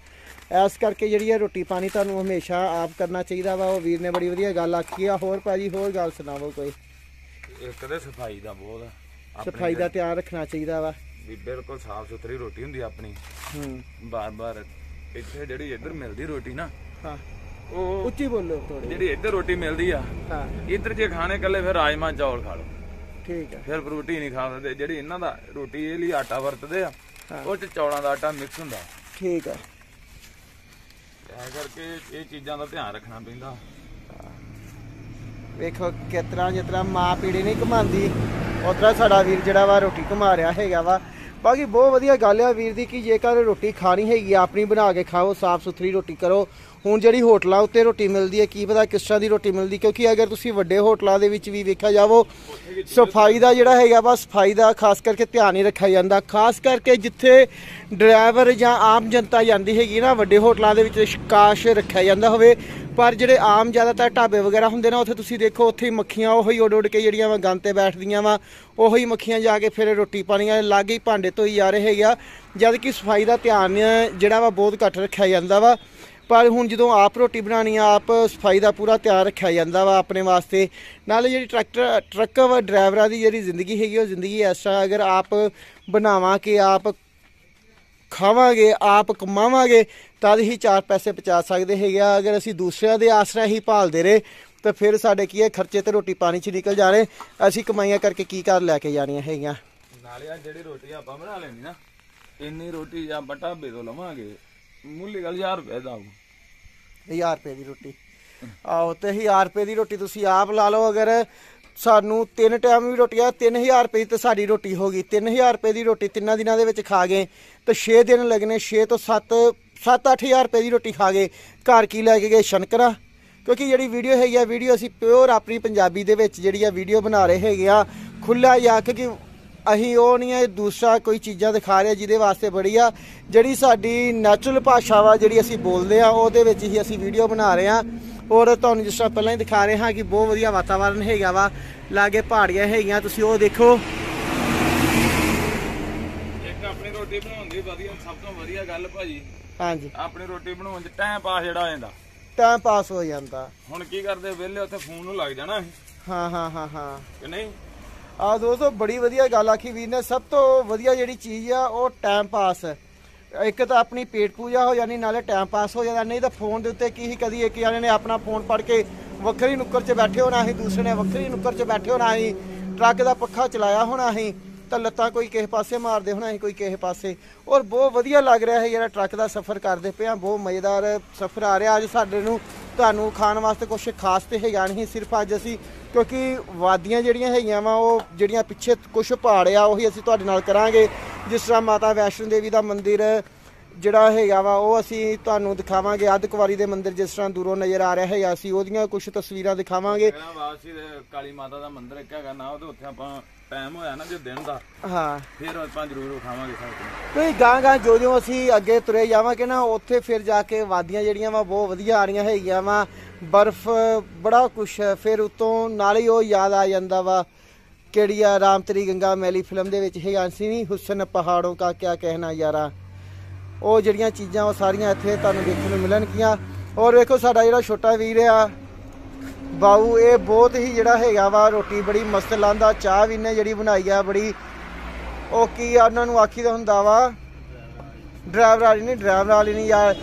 ਇਸ ਕਰਕੇ ਜਿਹੜੀ ਹੈ ਰੋਟੀ ਪਾਣੀ ਤੁਹਾਨੂੰ ਹਮੇਸ਼ਾ ਆਪ ਕਰਨਾ ਚਾਹੀਦਾ ਵਾ। ਉਹ ਵੀਰ ਨੇ ਬੜੀ ਵਧੀਆ ਗੱਲ ਆਖੀ ਆ। ਹੋਰ ਭਾਜੀ ਹੋਰ ਗੱਲ ਸੁਣਾਵੋ ਕੋਈ? ਇੱਕ ਤੇ ਸਫ਼ਾਈ ਦਾ ਬਹੁਤ ਸਫ਼ਾਈ ਦਾ ਧਿਆਨ ਰੱਖਣਾ ਚਾਹੀਦਾ ਵਾ। ਵੀ ਬਿਲਕੁਲ ਸਾਫ਼ ਸੁਥਰੀ ਰੋਟੀ ਹੁੰਦੀ ਆਪਣੀ। ਹੂੰ। ਬਾਰ-ਬਾਰ ਇੱਥੇ ਜਿਹੜੀ ਇੱਧਰ ਮਿਲਦੀ ਰੋਟੀ ਨਾ ਹਾਂ। ਉਹ ਉੱਚੀ ਬੋਲੋ ਥੋੜੀ ਜਿਹੜੀ ਇੱਧਰ ਰੋਟੀ ਮਿਲਦੀ ਆ ਹਾਂ। ਇੱਧਰ ਜੇ ਖਾਣੇ ਕੱਲੇ ਫਿਰ ਰਾਜਮਾ ਚੌਲ ਖਾ ਲਓ। ਠੀਕ ਹੈ ਫਿਰ ਰੋਟੀ ਨਹੀਂ ਖਾ ਸਕਦੇ। ਜਿਹੜੀ ਇਹਨਾਂ ਦਾ ਰੋਟੀ ਇਹ ਲਈ ਆਟਾ ਵਰਤਦੇ ਆ। ਉਹ ਚ ਚੌਲਾਂ ਦਾ ਆਟਾ ਮਿਕਸ ਹੁੰਦਾ। ਠੀਕ ਹੈ ਐ ਕਰਕੇ ਇਹ ਚੀਜ਼ਾਂ ਦਾ ਧਿਆਨ ਰੱਖਣਾ ਪੈਂਦਾ। ਵੇਖੋ ਜਿਸ ਤਰ੍ਹਾਂ ਜਿਸ ਤਰ੍ਹਾਂ ਮਾਂ ਪੀੜੀ ਨਹੀਂ ਘੁੰਮਾਉਂਦੀ ਉਸ ਤਰ੍ਹਾਂ ਸਾਡਾ ਵੀਰ ਜਿਹੜਾ ਵਾ ਰੋਟੀ ਕਮਾ ਰਿਹਾ ਹੈਗਾ ਵਾ। ਬਾਕੀ ਬਹੁਤ ਵਧੀਆ ਗੱਲ ਆ ਵੀਰ ਦੀ ਕਿ ਜੇਕਰ ਰੋਟੀ ਖਾਣੀ ਹੈਗੀ ਆ ਆਪਣੀ ਬਣਾ ਕੇ ਖਾਓ ਸਾਫ਼ ਸੁਥਰੀ ਰੋਟੀ ਕਰੋ। ਹੁਣ ਜਿਹੜੀ ਹੋਟਲਾਂ ਉੱਤੇ ਰੋਟੀ ਮਿਲਦੀ ਹੈ ਕੀ ਪਤਾ ਕਿਸ ਤਰ੍ਹਾਂ ਦੀ ਰੋਟੀ ਮਿਲਦੀ, ਕਿਉਂਕਿ ਅਗਰ ਤੁਸੀਂ ਵੱਡੇ ਹੋਟਲਾਂ ਦੇ ਵਿੱਚ ਵੀ ਵੇਖਿਆ ਜਾਵੋ, ਸਫ਼ਾਈ ਦਾ ਜਿਹੜਾ ਹੈਗਾ ਵਾ, ਸਫ਼ਾਈ ਦਾ ਖਾਸ ਕਰਕੇ ਧਿਆਨ ਨਹੀਂ ਰੱਖਿਆ ਜਾਂਦਾ। ਖਾਸ ਕਰਕੇ ਜਿੱਥੇ ਡਰਾਈਵਰ ਜਾਂ ਆਮ ਜਨਤਾ ਜਾਂਦੀ ਹੈਗੀ ਨਾ, ਵੱਡੇ ਹੋਟਲਾਂ ਦੇ ਵਿੱਚ ਕਾਸ ਰੱਖਿਆ ਜਾਂਦਾ ਹੋਵੇ। ਪਰ ਜਿਹੜੇ ਆਮ ਜ਼ਿਆਦਾਤਰ ਢਾਬੇ ਵਗੈਰਾ ਹੁੰਦੇ ਨੇ, ਉੱਥੇ ਤੁਸੀਂ ਦੇਖੋ, ਉੱਥੇ ਹੀ ਮੱਖੀਆਂ ਉਹੀ ਉੱਡ ਉੱਡ ਕੇ ਜਿਹੜੀਆਂ ਵਾ, ਗੰਦ ਤੇ ਬੈਠਦੀਆਂ ਵਾ, ਉਹੀ ਮੱਖੀਆਂ ਜਾ ਕੇ ਫਿਰ ਰੋਟੀ ਪਾਣੀਆਂ, ਲਾਗੇ ਹੀ ਭਾਂਡੇ ਧੋਈ ਜਾ ਰਹੇ ਹੈਗੇ ਆ। ਜਦ ਕਿ ਸਫ਼ਾਈ ਦਾ ਧਿਆਨ ਜਿਹੜਾ ਵਾ, ਬਹੁਤ ਘੱਟ ਰੱਖਿਆ ਜਾਂਦਾ ਵਾ। ਪਰ ਹੁਣ ਜਦੋਂ ਆਪ ਰੋਟੀ ਬਣਾਣੀ ਆ, ਆਪ ਸਫ਼ਾਈ ਦਾ ਪੂਰਾ ਧਿਆਨ ਰੱਖਿਆ ਜਾਂਦਾ ਵਾ ਆਪਣੇ ਵਾਸਤੇ। ਨਾਲੇ ਜਿਹੜੀ ਟਰੈਕਟਰ, ਟਰੱਕ ਵਾ, ਡਰਾਈਵਰਾਂ ਦੀ ਜਿਹੜੀ ਜ਼ਿੰਦਗੀ ਹੈਗੀ ਉਹ ਜ਼ਿੰਦਗੀ ਐਸਾ ਅਗਰ ਆਪ ਬਣਾਵਾਂ ਕਿ ਆਪ ਖਾਵਾਂਗੇ ਆਪ ਕਮਾਵਾਂਗੇ ਤਦ ਹੀ ਚਾਰ ਪੈਸੇ ਬਚਾ ਸਕਦੇ ਹੈਗੇ ਆ। ਅਗਰ ਅਸੀਂ ਦੂਸਰਿਆਂ ਦੇ ਆਸਰਾ ਹੀ ਭਾਲਦੇ ਰਹੇ ਤਾਂ ਫਿਰ ਸਾਡੇ ਕੀ ਹੈ ਖਰਚੇ ਤੇ ਰੋਟੀ ਪਾਣੀ 'ਚ ਨਿਕਲ ਜਾਣੇ। ਅਸੀਂ ਕਮਾਈਆਂ ਕਰਕੇ ਕੀ ਕਰ ਲੈ ਕੇ ਜਾਣੀਆਂ ਹੈਗੀਆਂ। ਨਾਲੇ ਆ ਜਿਹੜੀ ਰੋਟੀ ਆਪਾਂ ਬਣਾ ਲੈਣੀ ਨਾ ਇੰਨੀ ਰੋਟੀ ਜਾਂ ਢਾਬੇ ਤੋਂ ਲਵਾਂਗੇ ਮੁੱਲ ਗੱਲ 1000 ਰੁਪਏ ਦਾ ਆਊ 1000 ਰੁਪਏ ਦੀ ਰੋਟੀ। ਆਹੋ ਤੇ 1000 ਰੁਪਏ ਦੀ ਰੋਟੀ ਤੁਸੀਂ ਆਪ ਲਾ ਲਓ ਅਗਰ ਸਾਨੂੰ ਤਿੰਨ ਟਾਈਮ ਵੀ ਰੋਟੀ ਆ 3000 ਰੁਪਏ ਦੀ ਤਾਂ ਸਾਡੀ ਰੋਟੀ ਹੋ ਗਈ। 3000 ਰੁਪਏ ਦੀ ਰੋਟੀ ਤਿੰਨਾਂ ਦਿਨਾਂ ਦੇ ਵਿੱਚ ਖਾ ਗਏ। ਤੇ 6 ਦਿਨ ਲੱਗਣੇ 6 ਤੋਂ 7 7-8000 ਰੁਪਏ ਦੀ ਰੋਟੀ ਖਾ ਗਏ। ਘਰ ਕੀ ਲੈ ਕੇ ਗਏ? ਸ਼ਨਕਰਾ। ਕਿਉਂਕਿ ਜਿਹੜੀ ਵੀਡੀਓ ਹੈਗੀ ਆ ਵੀਡੀਓ ਅਸੀਂ ਪਿਓਰ ਆਪਣੀ ਪੰਜਾਬੀ ਦੇ ਵਿੱਚ ਜਿਹੜੀ ਆ ਵੀਡੀਓ ਬਣਾ ਰਹੇ ਹੈਗੇ ਆ ਖੁੱਲਾ ਜਾਂ ਕਿਉਂਕਿ ਅਸੀਂ ਉਹ ਨਹੀਂ ਹੈ ਦੂਸਰਾ ਕੋਈ ਚੀਜ਼ਾਂ ਦਿਖਾ ਰਹੇ ਜਿਹਦੇ ਵਾਸਤੇ ਬੜੀ ਆ ਜਿਹੜੀ ਸਾਡੀ ਨੈਚੁਰਲ ਭਾਸ਼ਾ ਵਾ ਜਿਹੜੀ ਅਸੀਂ ਬੋਲਦੇ ਆ ਉਹਦੇ ਵਿੱਚ ਹੀ ਅਸੀਂ ਵੀਡੀਓ ਬਣਾ ਰਹੇ ਆ ਔਰ ਤੁਹਾਨੂੰ ਜਿਸ ਤਰ੍ਹਾਂ ਪਹਿਲਾਂ ਹੀ ਦਿਖਾ ਰਹੇ ਹਾਂ ਕਿ ਬਹੁਤ ਵਧੀਆ ਵਾਤਾਵਰਨ ਹੈਗਾ ਵਾ ਲਾਗੇ ਪਹਾੜੀਆਂ ਹੈਗੀਆਂ ਤੁਸੀਂ ਉਹ ਦੇਖੋ। ਇੱਕ ਆਪਣੀ ਰੋਟੀ ਬਣਾਉਣ ਦੀ ਵਧੀਆ ਸਭ ਤੋਂ ਵਧੀਆ ਗੱਲ ਭਾਜੀ। ਹਾਂਜੀ। ਆਪਣੀ ਰੋਟੀ ਬਣਾਉਣ 'ਚ ਟਾਈਮ ਪਾਸ ਜਿਹੜਾ ਹੋ ਜਾਂਦਾ। ਟਾਈਮ ਪਾਸ ਹੋ ਜਾਂਦਾ। ਹੁਣ ਕੀ ਕਰਦੇ ਵਿਹਲੇ ਉੱਥੇ ਫੋਨ ਨੂੰ ਲੱਗ ਜਾਣਾ ਹਾਂ ਹਾਂ ਹਾਂ ਹਾਂ। ਕਿ ਨਹੀਂ? ਆ ਦੋਸਤੋ, ਬੜੀ ਵਧੀਆ ਗੱਲ ਆਖੀ ਵੀਰ ਨੇ। ਸਭ ਤੋਂ ਵਧੀਆ ਜਿਹੜੀ ਚੀਜ਼ ਆ, ਉਹ ਟਾਈਮ ਪਾਸ ਇੱਕ ਤਾਂ ਆਪਣੀ ਪੇਟ ਪੂਜਾ ਹੋ ਜਾਣੀ ਨਾਲੇ ਟਾਈਮ ਪਾਸ ਹੋ ਜਾਂਦਾ। ਨਹੀਂ ਤਾਂ ਫੋਨ ਦੇ ਉੱਤੇ ਕੀ ਹੀ ਕਦੀ ਇੱਕ ਜਾਣੇ ਨੇ ਆਪਣਾ ਫੋਨ ਫੜ ਕੇ ਵੱਖਰੀ ਨੁੱਕਰ 'ਚ ਬੈਠੇ ਹੋਣਾ ਸੀ ਦੂਸਰੇ ਨੇ ਵੱਖਰੀ ਨੁੱਕਰ 'ਚ ਬੈਠੇ ਹੋਣਾ ਸੀ ਟਰੱਕ ਦਾ ਪੱਖਾ ਚਲਾਇਆ ਹੋਣਾ ਸੀ ਤਾਂ ਲੱਤਾਂ ਕੋਈ ਕਿਸੇ ਪਾਸੇ ਮਾਰਦੇ ਹੋਣਾ ਸੀ ਕੋਈ ਕਿਸੇ ਪਾਸੇ। ਔਰ ਬਹੁਤ ਵਧੀਆ ਲੱਗ ਰਿਹਾ ਹੈ ਜਿਹੜਾ ਟਰੱਕ ਦਾ ਸਫ਼ਰ ਕਰਦੇ ਪਏ ਬਹੁਤ ਮਜ਼ੇਦਾਰ ਸਫ਼ਰ ਆ ਰਿਹਾ ਅੱਜ ਸਾਡੇ ਨੂੰ। ਤੁਹਾਨੂੰ ਖਾਣ ਵਾਸਤੇ ਕੁਝ ਖਾਸ ਤੇ ਹੈਗਾ ਨਹੀਂ, ਸਿਰਫ ਅੱਜ ਅਸੀਂ ਕਿਉਂਕਿ ਵਾਦੀਆਂ ਜਿਹੜੀਆਂ ਹੈਗੀਆਂ ਵਾ, ਉਹ ਜਿਹੜੀਆਂ ਪਿੱਛੇ ਕੁਝ ਪਹਾੜ ਆ, ਉਹੀ ਅਸੀਂ ਤੁਹਾਡੇ ਨਾਲ ਕਰਾਂਗੇ। ਜਿਸ ਤਰ੍ਹਾਂ ਮਾਤਾ ਵੈਸ਼ਨੋ ਦੇਵੀ ਦਾ ਮੰਦਿਰ ਜਿਹੜਾ ਹੈਗਾ ਵਾ, ਉਹ ਅਸੀਂ ਤੁਹਾਨੂੰ ਦਿਖਾਵਾਂਗੇ। ਅੱਧ ਕੁਵਾਰੀ ਦੇ ਮੰਦਿਰ ਜਿਸ ਤਰ੍ਹਾਂ ਦੂਰੋਂ ਨਜ਼ਰ ਆ ਰਿਹਾ ਹੈਗਾ, ਅਸੀਂ ਉਹਦੀਆਂ ਕੁਝ ਤਸਵੀਰਾਂ ਦਿਖਾਵਾਂਗੇ। ਵਾਸੀ ਕਾਲੀ ਮਾਤਾ ਦਾ ਮੰਦਿਰ ਇੱਕ ਹੈਗਾ, ਨਾ ਉਹਦੇ ਉੱਥੇ ਆਪਾਂ ਟਾਈਮ ਹੋਇਆ ਨਾ ਜੇ ਦਿਨ ਦਾ ਹਾਂ। ਫਿਰ ਆਪਾਂ ਜ਼ਰੂਰ ਵਿਖਾਵਾਂਗੇ ਸਾਰੇ ਤੇ ਗਾਂ ਗਾਂ ਜੋ ਜੋ ਅਸੀਂ ਅੱਗੇ ਤੁਰੇ ਜਾਵਾਂਗੇ ਨਾ ਉੱਥੇ ਫਿਰ ਜਾ ਕੇ ਵਾਦੀਆਂ ਜਿਹੜੀਆਂ ਵਾ ਬਹੁਤ ਵਧੀਆ ਆ ਰਹੀਆਂ ਹੈਗੀਆਂ ਵਾ। ਬਰਫ਼ ਬੜਾ ਕੁਛ ਹੈ। ਫਿਰ ਉਤੋਂ ਨਾਲ ਹੀ ਉਹ ਯਾਦ ਆ ਜਾਂਦਾ ਵਾ ਕਿਹੜੀ ਆ ਰਾਮ ਤੇਰੀ ਗੰਗਾ ਮੈਲੀ ਫਿਲਮ ਦੇ ਵਿੱਚ ਸੀ ਨਹੀਂ ਹੁਸਨ ਪਹਾੜੋਂ ਕਾ ਕਿਆ ਕਹਿਣਾ ਯਾਰਾ। ਉਹ ਜਿਹੜੀਆਂ ਚੀਜ਼ਾਂ ਉਹ ਸਾਰੀਆਂ ਇੱਥੇ ਤੁਹਾਨੂੰ ਦੇਖਣ ਨੂੰ ਮਿਲਣਗੀਆਂ। ਔਰ ਵੇਖੋ ਸਾਡਾ ਜਿਹੜਾ ਛੋਟਾ ਵੀਰ ਆ ਬਾਊ ਇਹ ਬਹੁਤ ਹੀ ਜਿਹੜਾ ਹੈਗਾ ਵਾ ਰੋਟੀ ਬੜੀ ਮਸਤ ਲਾਂਦਾ ਚਾਹ ਵੀ ਨੇ ਜਿਹੜੀ ਬਣਾਈ ਆ ਬੜੀ ਉਹ ਕੀ ਆ ਉਹਨਾਂ ਨੂੰ ਆਖੀ ਦਾ ਹੁੰਦਾ ਵਾ ਡਰਾਈਵਰ ਵਾਲੀ ਨਹੀਂ ਡਰਾਈਵਰ ਵਾਲੀ ਨਹੀਂ ਯਾਰ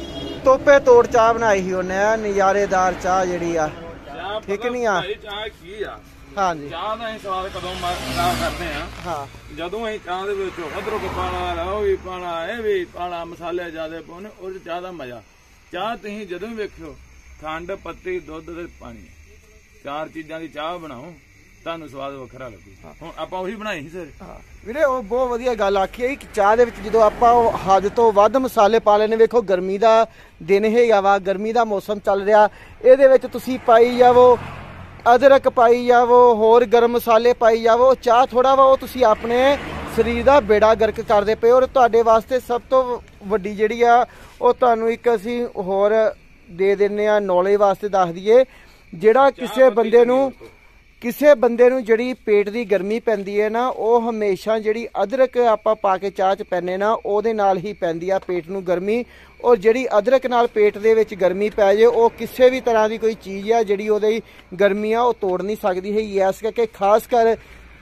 ਤੋਪੇ ਤੋੜ ਚਾਹ ਬਣਾਈ ਸੀ ਉਹਨੇ ਨਜ਼ਾਰੇਦਾਰ ਚਾਹ ਜਿਹੜੀ ਆ। ਠੀਕ ਨਹੀਂ ਆ? ਚਾਹ ਕੀ ਆ? ਹਾਂਜੀ। ਚਾਹ ਦਾ ਅਸੀਂ ਸਵਾਦ ਕਦੋਂ ਮਾਰ ਕਰਦੇ ਆ ਹਾਂ। ਜਦੋਂ ਅਸੀਂ ਚਾਹ ਦੇ ਵਿੱਚ ਅਦਰਕ ਪਾਣਾ ਉਹ ਵੀ ਪਾਣਾ ਇਹ ਵੀ ਪਾਣਾ ਮਸਾਲੇ ਜ਼ਿਆਦਾ ਪਾਉਣੇ ਉਹ ਚਾਹ ਦਾ ਮਜ਼ਾ। ਚਾਹ ਤੁਸੀਂ ਜਦੋਂ ਵੇਖਿਓ ਖੰਡ ਪੱਤੀ ਦੁੱਧ ਤੇ ਪਾਣੀ। ਚਾਰ ਚੀਜ਼ਾਂ ਦੀ ਚਾਹ ਬਣਾਓ ਤੁਹਾਨੂੰ ਸਵਾਦ ਵੱਖਰਾ ਲੱਗੂ। ਹੁਣ ਆਪਾਂ ਉਹੀ ਬਣਾਈ ਸੀ ਸਰ। ਵੀਰੇ ਉਹ ਬਹੁਤ ਵਧੀਆ ਗੱਲ ਆਖੀ ਹੈ ਕਿ ਚਾਹ ਦੇ ਵਿੱਚ ਜਦੋਂ ਆਪਾਂ ਉਹ ਹੱਦ ਤੋਂ ਵੱਧ ਮਸਾਲੇ ਪਾ ਲੈਨੇ ਵੇਖੋ ਗਰਮੀ ਦਾ ਦਿਨ ਹੈਗਾ ਵਾ ਗਰਮੀ ਦਾ ਮੌਸਮ ਚੱਲ ਰਿਹਾ ਇਹਦੇ ਵਿੱਚ ਤੁਸੀਂ ਪਾਈ ਜਾਵੋ ਅਦਰਕ ਪਾਈ ਜਾਵੋ ਹੋਰ ਗਰਮ ਮਸਾਲੇ ਪਾਈ ਜਾਵੋ ਚਾਹ ਥੋੜਾ ਵਾ ਉਹ ਤੁਸੀਂ ਆਪਣੇ ਸਰੀਰ ਦਾ ਬੇੜਾ ਗਰਕ ਕਰਦੇ ਪਏ ਔਰ ਤੁਹਾਡੇ ਵਾਸਤੇ ਸਭ ਤੋਂ ਵੱਡੀ ਜਿਹੜੀ ਆ ਉਹ ਤੁਹਾਨੂੰ ਇੱਕ ਅਸੀਂ ਹੋਰ ਦੇ ਦਿੰਨੇ ਆ ਨੌਲੇਜ ਵਾਸਤੇ ਦੱਸ ਦਈਏ ਜਿਹੜਾ ਕਿਸੇ ਬੰਦੇ ਨੂੰ, ਕਿਸੇ ਬੰਦੇ ਨੂੰ ਜਿਹੜੀ ਪੇਟ ਦੀ ਗਰਮੀ ਪੈਂਦੀ ਹੈ ਨਾ, ਉਹ ਹਮੇਸ਼ਾ ਜਿਹੜੀ ਅਦਰਕ ਆਪਾਂ ਪਾ ਕੇ ਚਾਹ ਚ ਪੈਨੇ ਨਾ, ਉਹਦੇ ਨਾਲ ਹੀ ਪੈਂਦੀ ਆ ਪੇਟ ਨੂੰ ਗਰਮੀ। ਔਰ ਜਿਹੜੀ ਅਦਰਕ ਨਾਲ ਪੇਟ ਦੇ ਵਿੱਚ ਗਰਮੀ ਪੈ ਜੇ, ਉਹ ਕਿਸੇ ਵੀ ਤਰ੍ਹਾਂ ਦੀ ਕੋਈ ਚੀਜ਼ ਆ ਜਿਹੜੀ ਉਹਦੇ ਗਰਮੀ ਆ, ਉਹ ਤੋੜ ਨਹੀਂ ਸਕਦੀ। ਹੈ ਇਸ ਕਰਕੇ ਖਾਸ ਕਰ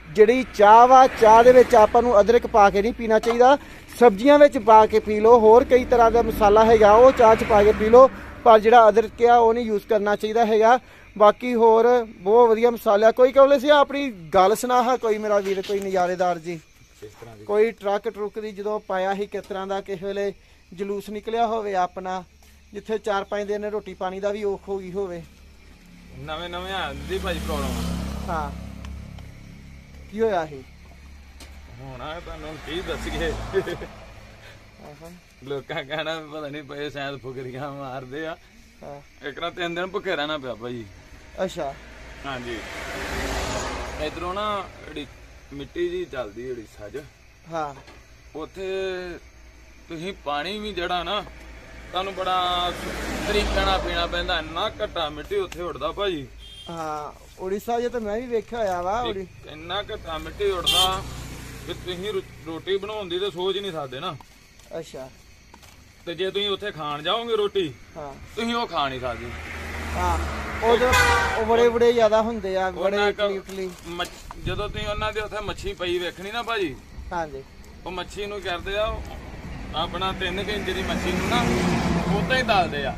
ਜਿਹੜੀ ਚਾਹ ਵਾ ਚਾਹ ਦੇ ਵਿੱਚ ਆਪਾਂ ਨੂੰ ਅਦਰਕ ਪਾ ਕੇ ਨਹੀਂ ਪੀਣਾ ਚਾਹੀਦਾ। ਸਬਜ਼ੀਆਂ ਵਿੱਚ ਪਾ ਕੇ ਪੀ ਲਓ, ਹੋਰ ਕਈ ਤਰ੍ਹਾਂ ਦਾ ਮਸਾਲਾ ਹੈਗਾ, ਉਹ ਚਾਹ 'ਚ ਪਾ ਕੇ ਪੀ ਲਓ। ਪਰ ਜਿਹੜਾ ਅਦਰਕ ਆ ਉਹ ਨਹੀਂ ਯੂਜ਼ ਕਰਨਾ ਚਾਹੀਦਾ ਹੈਗਾ। ਬਾਕੀ ਹੋਰ ਬਹੁਤ ਵਧੀਆ ਮਸਾਲਾ ਕੋਈ ਕਹਲੇ ਸੀ ਆਪਣੀ ਗੱਲ ਸੁਣਾ ਹਾਂ ਕੋਈ ਮੇਰਾ ਵੀਰ ਕੋਈ ਨਜ਼ਾਰੇਦਾਰ ਜੀ? ਕੋਈ ਟਰੱਕ ਟਰੁੱਕ ਦੀ ਜਦੋਂ ਪਾਇਆ ਸੀ ਕਿਸ ਤਰ੍ਹਾਂ ਦਾ ਕਿਸੇ ਵੇਲੇ ਜਲੂਸ ਨਿਕਲਿਆ ਹੋਵੇ ਆਪਣਾ ਜਿੱਥੇ 4-5 ਦਿਨ ਰੋਟੀ ਪਾਣੀ ਦਾ ਵੀ ਔਖ ਹੋ ਗਈ ਹੋਵੇ? ਨਵੇਂ ਨਵੇਂ ਆਂਦੀ ਭਾਜੀ ਪ੍ਰੋਬਲਮ ਹਾਂ। ਕੀ ਹੋਇਆ ਸੀ? ਹੁਣ ਆ ਤੁਹਾਨੂੰ ਕੀ ਦੱਸੀਏ? ਆਹਾਂ, ਲੋਕਾਂ ਕਹਿਣਾ ਵੀ ਪਤਾ ਨਹੀਂ ਪਏ ਸ਼ਾਇਦ ਫੁਕਰੀਆਂ ਮਾਰਦੇ ਆ। ਹਾਂ। ਇੱਕ ਨਾ ਤਿੰਨ ਦਿਨ ਭੁੱਖੇ ਰਹਿਣਾ ਪਿਆ ਭਾਜੀ ਅੱਛਾ। ਹਾਂਜੀ। ਇਧਰੋਂ ਨਾ ਜਿਹੜੀ ਮਿੱਟੀ ਜੀ ਚੱਲਦੀ ਜਿਹੜੀ ਸੱਜ ਹਾਂ। ਉੱਥੇ ਤੁਸੀਂ ਪਾਣੀ ਵੀ ਜਿਹੜਾ ਨਾ ਤੁਹਾਨੂੰ ਬੜਾ ਤਰੀਕੇ ਨਾਲ ਪੀਣਾ ਪੈਂਦਾ ਇੰਨਾ ਘੱਟਾ ਮਿੱਟੀ ਉੱਥੇ ਉੱਡਦਾ ਭਾਜੀ ਹਾਂ ਉੜੀਸਾ ਜੇ ਤਾਂ ਮੈਂ ਵੀ ਵੇਖਿਆ ਹੋਇਆ ਵਾ ਉੜੀ ਇੰਨਾ ਘੱਟਾ ਮਿੱਟੀ ਉੱਡਦਾ ਕਿ ਤੁਸੀਂ ਰੋਟੀ ਬਣਾਉਣ ਦੀ ਤਾਂ ਸੋਚ ਨਹੀਂ ਸਕਦੇ ਨਾ। ਅੱਛਾ। ਤੇ ਜੇ ਤੁਸੀਂ ਉੱਥੇ ਖਾਣ ਜਾਓਗੇ ਰੋਟੀ ਹਾਂ। ਤੁਸੀਂ ਉਹ ਖਾ ਨਹੀਂ ਸਕਦੇ। ਹਾਂ ਉਹ ਜੋ ਉਹ ਬੜੇ ਬੜੇ ਜ਼ਿਆਦਾ ਹੁੰਦੇ ਆ ਬੜੇ ਉਹਨਾਂ ਕੋਲ- ਇਟਲੀ ਮੱਛ- ਜਦੋਂ ਤੁਸੀਂ ਉਹਨਾਂ ਦੇ ਉੱਥੇ ਮੱਛੀ ਪਈ ਵੇਖਣੀ ਨਾ ਭਾਜੀ ਹਾਂਜੀ। ਉਹ ਮੱਛੀ ਨੂੰ ਕਰਦੇ ਆ ਆਪਣਾ 3 ਇੰਚ ਦੀ ਮੱਛੀ ਨੂੰ ਨਾ ਉਦਾਂ ਹੀ ਡਾਲਦੇ ਆ।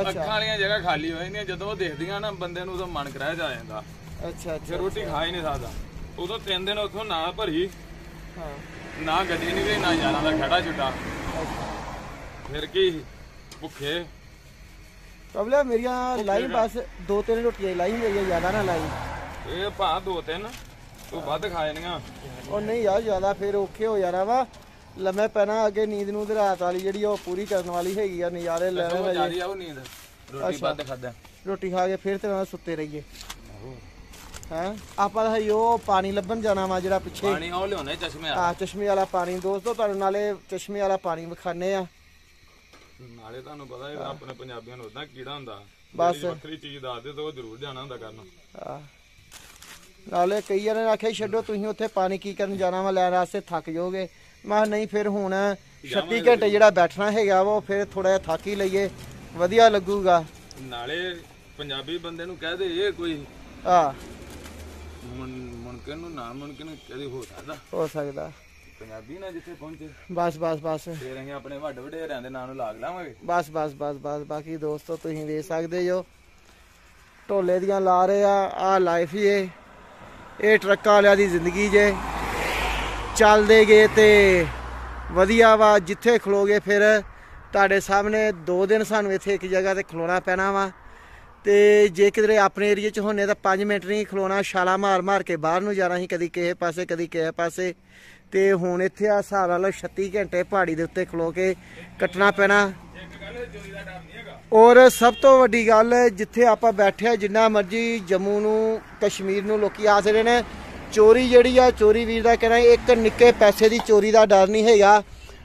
ਅੱਖਾਂ ਵਾਲੀਆਂ ਜਗ੍ਹਾ ਖਾਲੀ ਹੋ ਜਾਂਦੀਆਂ ਜਦੋਂ ਉਹ ਦੇਖਦੀਆਂ ਨਾ ਬੰਦੇ ਨੂੰ ਉਦੋਂ ਮਨ ਕਰਾਇਆ ਜਾ ਜਾਂਦਾ। ਅੱਛਾ ਅੱਛਾ ਰੋਟੀ ਖਾ ਹੀ ਨਹੀਂ ਸਕਦਾ। ਉਦੋਂ ਤਿੰਨ ਦਿਨ ਉੱਥੋਂ ਨਾ ਭਰੀ ਹਾਂ। ਨਾ ਗੱਡੀ ਨਿਕਲੀ ਨਾ ਯਾਰਾਂ ਦਾ ਖੜਾ ਛੁੱਟਾ। ਫਿਰ ਕੀ ਭੁੱਖੇ। ਕਬਲੇ ਮੇਰੀਆਂ ਲਾਈ ਬਸ ਦੋ ਤਿੰਨ ਰੋਟੀਆਂ ਲਾਈ ਮੇਰੀਆਂ ਜ਼ਿਆਦਾ ਨਾ ਲਾਈ ਇਹ ਭਾ ਦੋ ਤਿੰਨ ਤੂੰ ਵੱਧ ਖਾ ਜਾਣੀਆਂ। ਉਹ ਨਹੀਂ ਯਾਰ ਜ਼ਿਆਦਾ ਫਿਰ ਔਖੇ ਹੋ ਜਾਣਾ ਵਾ। ਲੰਮੇ ਪੈਣਾ ਅੱਗੇ ਨੀਂਦ ਨੂੰ ਤੇ ਰਾਤ ਵਾਲੀ ਜਿਹੜੀ ਉਹ ਪੂਰੀ ਕਰਨ ਵਾਲੀ ਹੈਗੀ ਆ ਨਜ਼ਾਰੇ ਹਜੇ ਜਿਆਦੀ ਆ ਉਹ ਨੀਂਦ। ਰੋਟੀ ਵੱਧ ਖਾਦਾ ਰੋਟੀ ਖਾ ਕੇ ਫਿਰ ਤੇ ਨਾਲ ਸੁੱਤੇ ਰਹੀਏ। ਹੈਂ? ਆਪਾਂ ਹਜੇ ਉਹ ਪਾਣੀ ਲੱਭਣ ਜਾਣਾ ਵਾ ਜਿਹੜਾ ਪਿੱਛੇ। ਪਾਣੀ ਉਹ ਲਿਆਉਣੇ ਚਸ਼ਮੇ ਆ ਆ ਚਸ਼ਮੇ ਵਾਲਾ ਪਾਣੀ। ਦੋਸਤੋ ਤੁਹਾਨੂੰ ਨਾਲੇ ਚਸ਼ਮੇ ਵਾਲਾ ਪਾਣੀ ਵਿਖਾਣੇ ਆ ਨਾਲੇ ਤੁਹਾਨੂੰ ਪਤਾ ਹੈ। ਆਪਣੇ ਪੰਜਾਬੀਆਂ ਨੂੰ ਉਦਾਂ ਕੀੜਾ ਹੁੰਦਾ। ਬਸ। ਵੱਖਰੀ ਚੀਜ਼ ਦੱਸਦੇ ਤਾਂ ਉਹ ਜ਼ਰੂਰ ਜਾਣਾ ਹੁੰਦਾ ਕਰਨ। ਆ ਨਾਲੇ ਕਈ ਜਣੇ ਆਖਿਆ ਛੱਡੋ ਤੁਸੀਂ ਉੱਥੇ ਪਾਣੀ ਕੀ ਕਰਨ ਜਾਣਾ ਵਾ ਲੈਣ ਵਾਸਤੇ ਥੱਕ ਜਾਓਗੇ। ਮੈਂ ਨਹੀਂ ਫਿਰ ਹੁਣ 36 ਘੰਟੇ ਜਿਹੜਾ ਬੈਠਣਾ ਹੈਗਾ ਵਾ ਉਹ ਫਿਰ ਥੋੜਾ ਜਿਹਾ ਥੱਕ ਹੀ ਲਈਏ। ਵਧੀਆ ਲੱਗੂਗਾ। ਨਾਲੇ ਪੰਜਾਬੀ ਬੰਦੇ ਨੂੰ ਕਹਿ ਦੇ ਇਹ ਕੋਈ ਆ ਮੁਨ- ਮੁਨਕਿਨ ਨੂੰ ਨਾ ਮੁਨਕਿਨ ਕਦੇ ਹੋ ਸਕਦਾ। ਹੋ ਸਕਦਾ। ਪੰਜਾਬੀ ਨਾ ਜਿੱਥੇ ਪਹੁੰਚੇ। ਬਸ ਬਸ ਬਸ। ਫੇਰ ਅਸੀਂ ਆਪਣੇ ਵੱਡ ਵਡੇਰਿਆਂ ਦੇ ਨਾਂ ਨੂੰ ਲਾਗ ਲਾਵਾਂਗੇ। ਬਸ ਬਸ ਬਸ ਬਸ। ਬਾਕੀ ਦੋਸਤੋ ਤੁਸੀਂ ਵੇਖ ਸਕਦੇ ਜੋ ਢੋਲੇ ਦੀਆਂ ਲਾ ਰਹੇ ਆ ਆ ਲਾਈਫ ਹੀ ਏ ਇਹ ਟਰੱਕਾਂ ਵਾਲਿਆਂ ਦੀ ਜ਼ਿੰਦਗੀ ਜੇ। ਚੱਲਦੇ ਗਏ ਤੇ ਵਧੀਆ ਵਾ। ਜਿੱਥੇ ਖਲੋਗੇ ਫਿਰ ਤੁਹਾਡੇ ਸਾਹਮਣੇ ਦੋ ਦਿਨ ਸਾਨੂੰ ਇੱਥੇ ਇੱਕ ਜਗ੍ਹਾ ਤੇ ਖਲੋਣਾ ਪੈਣਾ ਵਾ। ਤੇ ਜੇ ਕਿਧਰੇ ਆਪਣੇ ਏਰੀਏ 'ਚ ਹੋਣੇ ਤਾਂ 5 ਮਿੰਟ ਨਹੀਂ ਖਲੋਣਾ। ਛਾਲਾ ਮਾਰ ਮਾਰ ਕੇ ਬਾਹਰ ਨੂੰ ਜਾਣਾ ਸੀ। ਕਦੀ ਕਿਸੇ ਪਾਸੇ ਕਦੀ ਕਿਸੇ ਪਾਸੇ। ਤੇ ਹੁਣ ਇੱਥੇ ਆ ਹਿਸਾਬ ਲਾ ਲਓ 36 ਘੰਟੇ ਪਹਾੜੀ ਦੇ ਉੱਤੇ ਖਲੋ ਕੇ ਕੱਟਣਾ ਪੈਣਾ। ਔਰ ਸਭ ਤੋਂ ਵੱਡੀ ਗੱਲ ਜਿੱਥੇ ਆਪਾਂ ਬੈਠੇ ਆ, ਜਿੰਨਾ ਮਰਜ਼ੀ ਜੰਮੂ ਨੂੰ, ਕਸ਼ਮੀਰ ਨੂੰ ਲੋਕੀ ਆਸ ਰਹੇ ਨੇ। ਚੋਰੀ ਜਿਹੜੀ ਆ, ਚੋਰੀ ਵੀਰ ਦਾ ਕਹਿਣਾ, ਇੱਕ ਨਿੱਕੇ ਪੈਸੇ ਦੀ ਚੋਰੀ ਦਾ ਡਰ ਨਹੀਂ ਹੈਗਾ।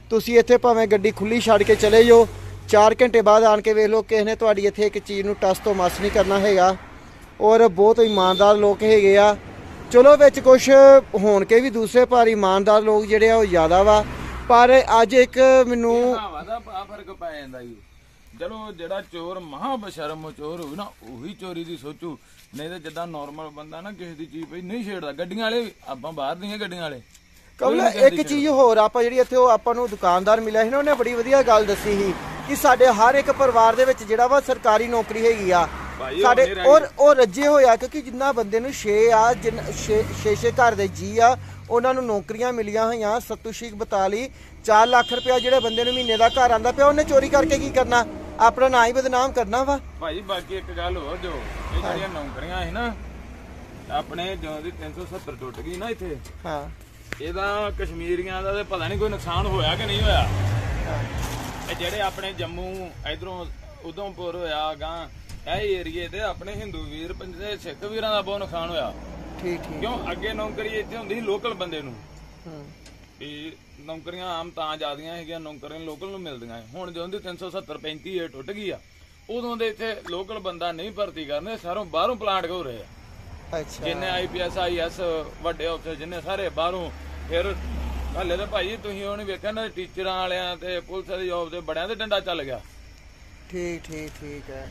ਤੁਸੀਂ ਇੱਥੇ ਭਾਵੇਂ ਗੱਡੀ ਖੁੱਲੀ ਛੱਡ ਕੇ ਚਲੇ ਜਾਓ 4 ਘੰਟੇ ਬਾਅਦ ਆਣ ਕੇ ਵੇਖ ਲਓ, ਕਿਸੇ ਨੇ ਤੁਹਾਡੀ ਇੱਥੇ ਇੱਕ ਚੀਜ਼ ਨੂੰ ਟਸ ਤੋਂ ਮਸ ਨਹੀਂ ਕਰਨਾ ਹੈਗਾ। ਔਰ ਬਹੁਤ ਇਮਾਨਦਾਰ ਲੋਕ ਹੈਗੇ ਆ। ਚਲੋ ਵਿੱਚ ਕੁਝ ਹੋਣ ਕੇ ਵੀ ਦੂਸਰੇ ਪਰ ਇਮਾਨਦਾਰ ਲੋਕ ਜਿਹੜੇ ਆ ਉਹ ਜ਼ਿਆਦਾ ਵਾ ਪਰ ਅੱਜ ਇੱਕ ਮੈਨੂੰ ਹਵਾ ਦਾ ਆ ਫ਼ਰਕ ਪੈ ਜਾਂਦਾ ਜੀ। ਚਲੋ ਜਿਹੜਾ ਚੋਰ ਮਹਾ ਬਸ਼ਰਮ ਚੋਰ ਹੋਵੇ ਨਾ ਉਹੀ ਚੋਰੀ ਦੀ ਸੋਚੂ। ਨਹੀਂ ਤੇ ਜਿੱਦਾਂ ਨਾਰਮਲ ਬੰਦਾ ਨਾ ਕਿਸੇ ਦੀ ਚੀਜ਼ ਪਈ ਨਹੀਂ ਛੇੜਦਾ। ਗੱਡੀਆਂ ਵਾਲੇ ਆਪਾਂ ਬਾਹਰ ਦੀਆਂ ਗੱਡੀਆਂ ਵਾਲੇ। ਕਮਲਾ ਇੱਕ ਚੀਜ਼ ਹੋਰ ਆਪਾਂ ਜਿਹੜੀ ਇੱਥੇ ਉਹ ਆਪਾਂ ਨੂੰ ਦੁਕਾਨਦਾਰ ਮਿਲਿਆ ਸੀ ਨਾ ਉਹਨੇ ਬੜੀ ਵਧੀਆ ਗੱਲ ਦੱਸੀ ਸੀ ਕਿ ਸਾਡੇ ਹਰ ਇੱਕ ਪਰਿਵਾਰ ਦੇ ਵਿੱਚ ਜਿਹੜਾ ਵਾ ਸਰਕਾਰੀ ਨੌਕਰੀ ਹੈਗੀ ਆ ਸਾਡੇ ਔਰ ਉਹ ਰੱਜੇ ਹੋਇਆ ਕਿਉਂਕਿ ਜਿੰਨਾ ਬੰਦੇ ਨੂੰ 6 ਆ ਜਿੰਨ 6 6 ਘਰ ਦੇ ਜੀ ਆ ਉਹਨਾਂ ਨੂੰ ਨੌਕਰੀਆਂ ਮਿਲੀਆਂ ਹੋਈਆਂ ਸੱਤੂ ਸ਼ੀਖ ਬਤਾਲੀ 4 ਲੱਖ ਰੁਪਇਆ ਜਿਹੜੇ ਬੰਦੇ ਨੂੰ ਮਹੀਨੇ ਦਾ ਘਰ ਆਂਦਾ ਪਿਆ ਉਹਨੇ ਚੋਰੀ ਕਰਕੇ ਕੀ ਕਰਨਾ? ਆਪਣਾ ਨਾਂ ਹੀ ਬਦਨਾਮ ਕਰਨਾ ਵਾ। ਭਾਈ ਬਾਕੀ ਇੱਕ ਗੱਲ ਹੋਰ ਜੋ ਇਹ ਜਿਹੜੀਆਂ ਨੌਕਰੀਆਂ ਸੀ ਨਾ ਆਪਣੇ ਜਦੋਂ ਦੀ 370 ਟੁੱਟ ਗਈ ਨਾ ਇੱਥੇ ਹਾਂ। ਇਹਦਾ ਕਸ਼ਮੀਰੀਆਂ ਦਾ ਤੇ ਪਤਾ ਨਹੀਂ ਕੋਈ ਨੁਕਸਾਨ ਹੋਇਆ ਕਿ ਨਹੀਂ ਹੋਇਆ। ਇਹ ਜਿਹੜੇ ਆਪਣੇ ਜੰਮੂ ਇਧਰੋਂ ਉਧਮਪੁਰ ਹੋਇਆ ਗਾਂ ਇਹ ਏਰੀਏ ਤੇ ਆਪਣੇ ਹਿੰਦੂ ਵੀਰ ਪੰਜੇ ਸਿੱਖ ਵੀਰਾਂ ਦਾ ਬਹੁਤ ਨੁਕਸਾਨ ਹੋਇਆ। ਠੀਕ ਠੀਕ। ਕਿਉਂ? ਅੱਗੇ ਨੌਕਰੀ ਇੱਥੇ ਹੁੰਦੀ ਸੀ ਲੋਕਲ ਬੰਦੇ ਨੂੰ। ਹੂੰ। ਵੀ ਨੌਕਰੀਆਂ ਆਮ ਤਾਂ ਜਾਂਦੀਆਂ ਹੈਗੀਆਂ ਨੌਕਰੀਆਂ ਲੋਕਲ ਨੂੰ ਮਿਲਦੀਆਂ। ਹੁਣ ਜਦੋਂ ਦੀ 370 35 ਇਹ ਟੁੱਟ ਗਈ ਆ ਉਦੋਂ ਦੇ ਇੱਥੇ ਲੋਕਲ ਬੰਦਾ ਨਹੀਂ ਭਰਤੀ ਕਰਨੇ ਸਾਰੋਂ ਬਾਹਰੋਂ ਪਲਾਂਟ ਹੋ ਰਹੇ ਆ। ਅੱਛਾ। ਜਿੰਨੇ ਆਈਪੀਐਸ ਆਈਐਸ ਵੱਡੇ ਅਫਸਰ ਜਿੰਨੇ ਸਾਰੇ ਬਾਹਰੋਂ ਫਿਰ ਹਲੇ ਤੇ ਭਾਈ ਤੁਸੀਂ ਉਹ ਨਹੀਂ ਵੇਖਿਆ ਨਾ ਟੀਚਰਾਂ ਵਾਲਿਆਂ ਤੇ ਪੁਲਿਸ ਦੀ ਜੌਬ ਤੇ ਬੜਿਆਂ ਦੇ ਡੰਡਾ ਚੱਲ ਗਿਆ। ਠੀਕ ਠੀਕ ਠੀਕ ਹੈ।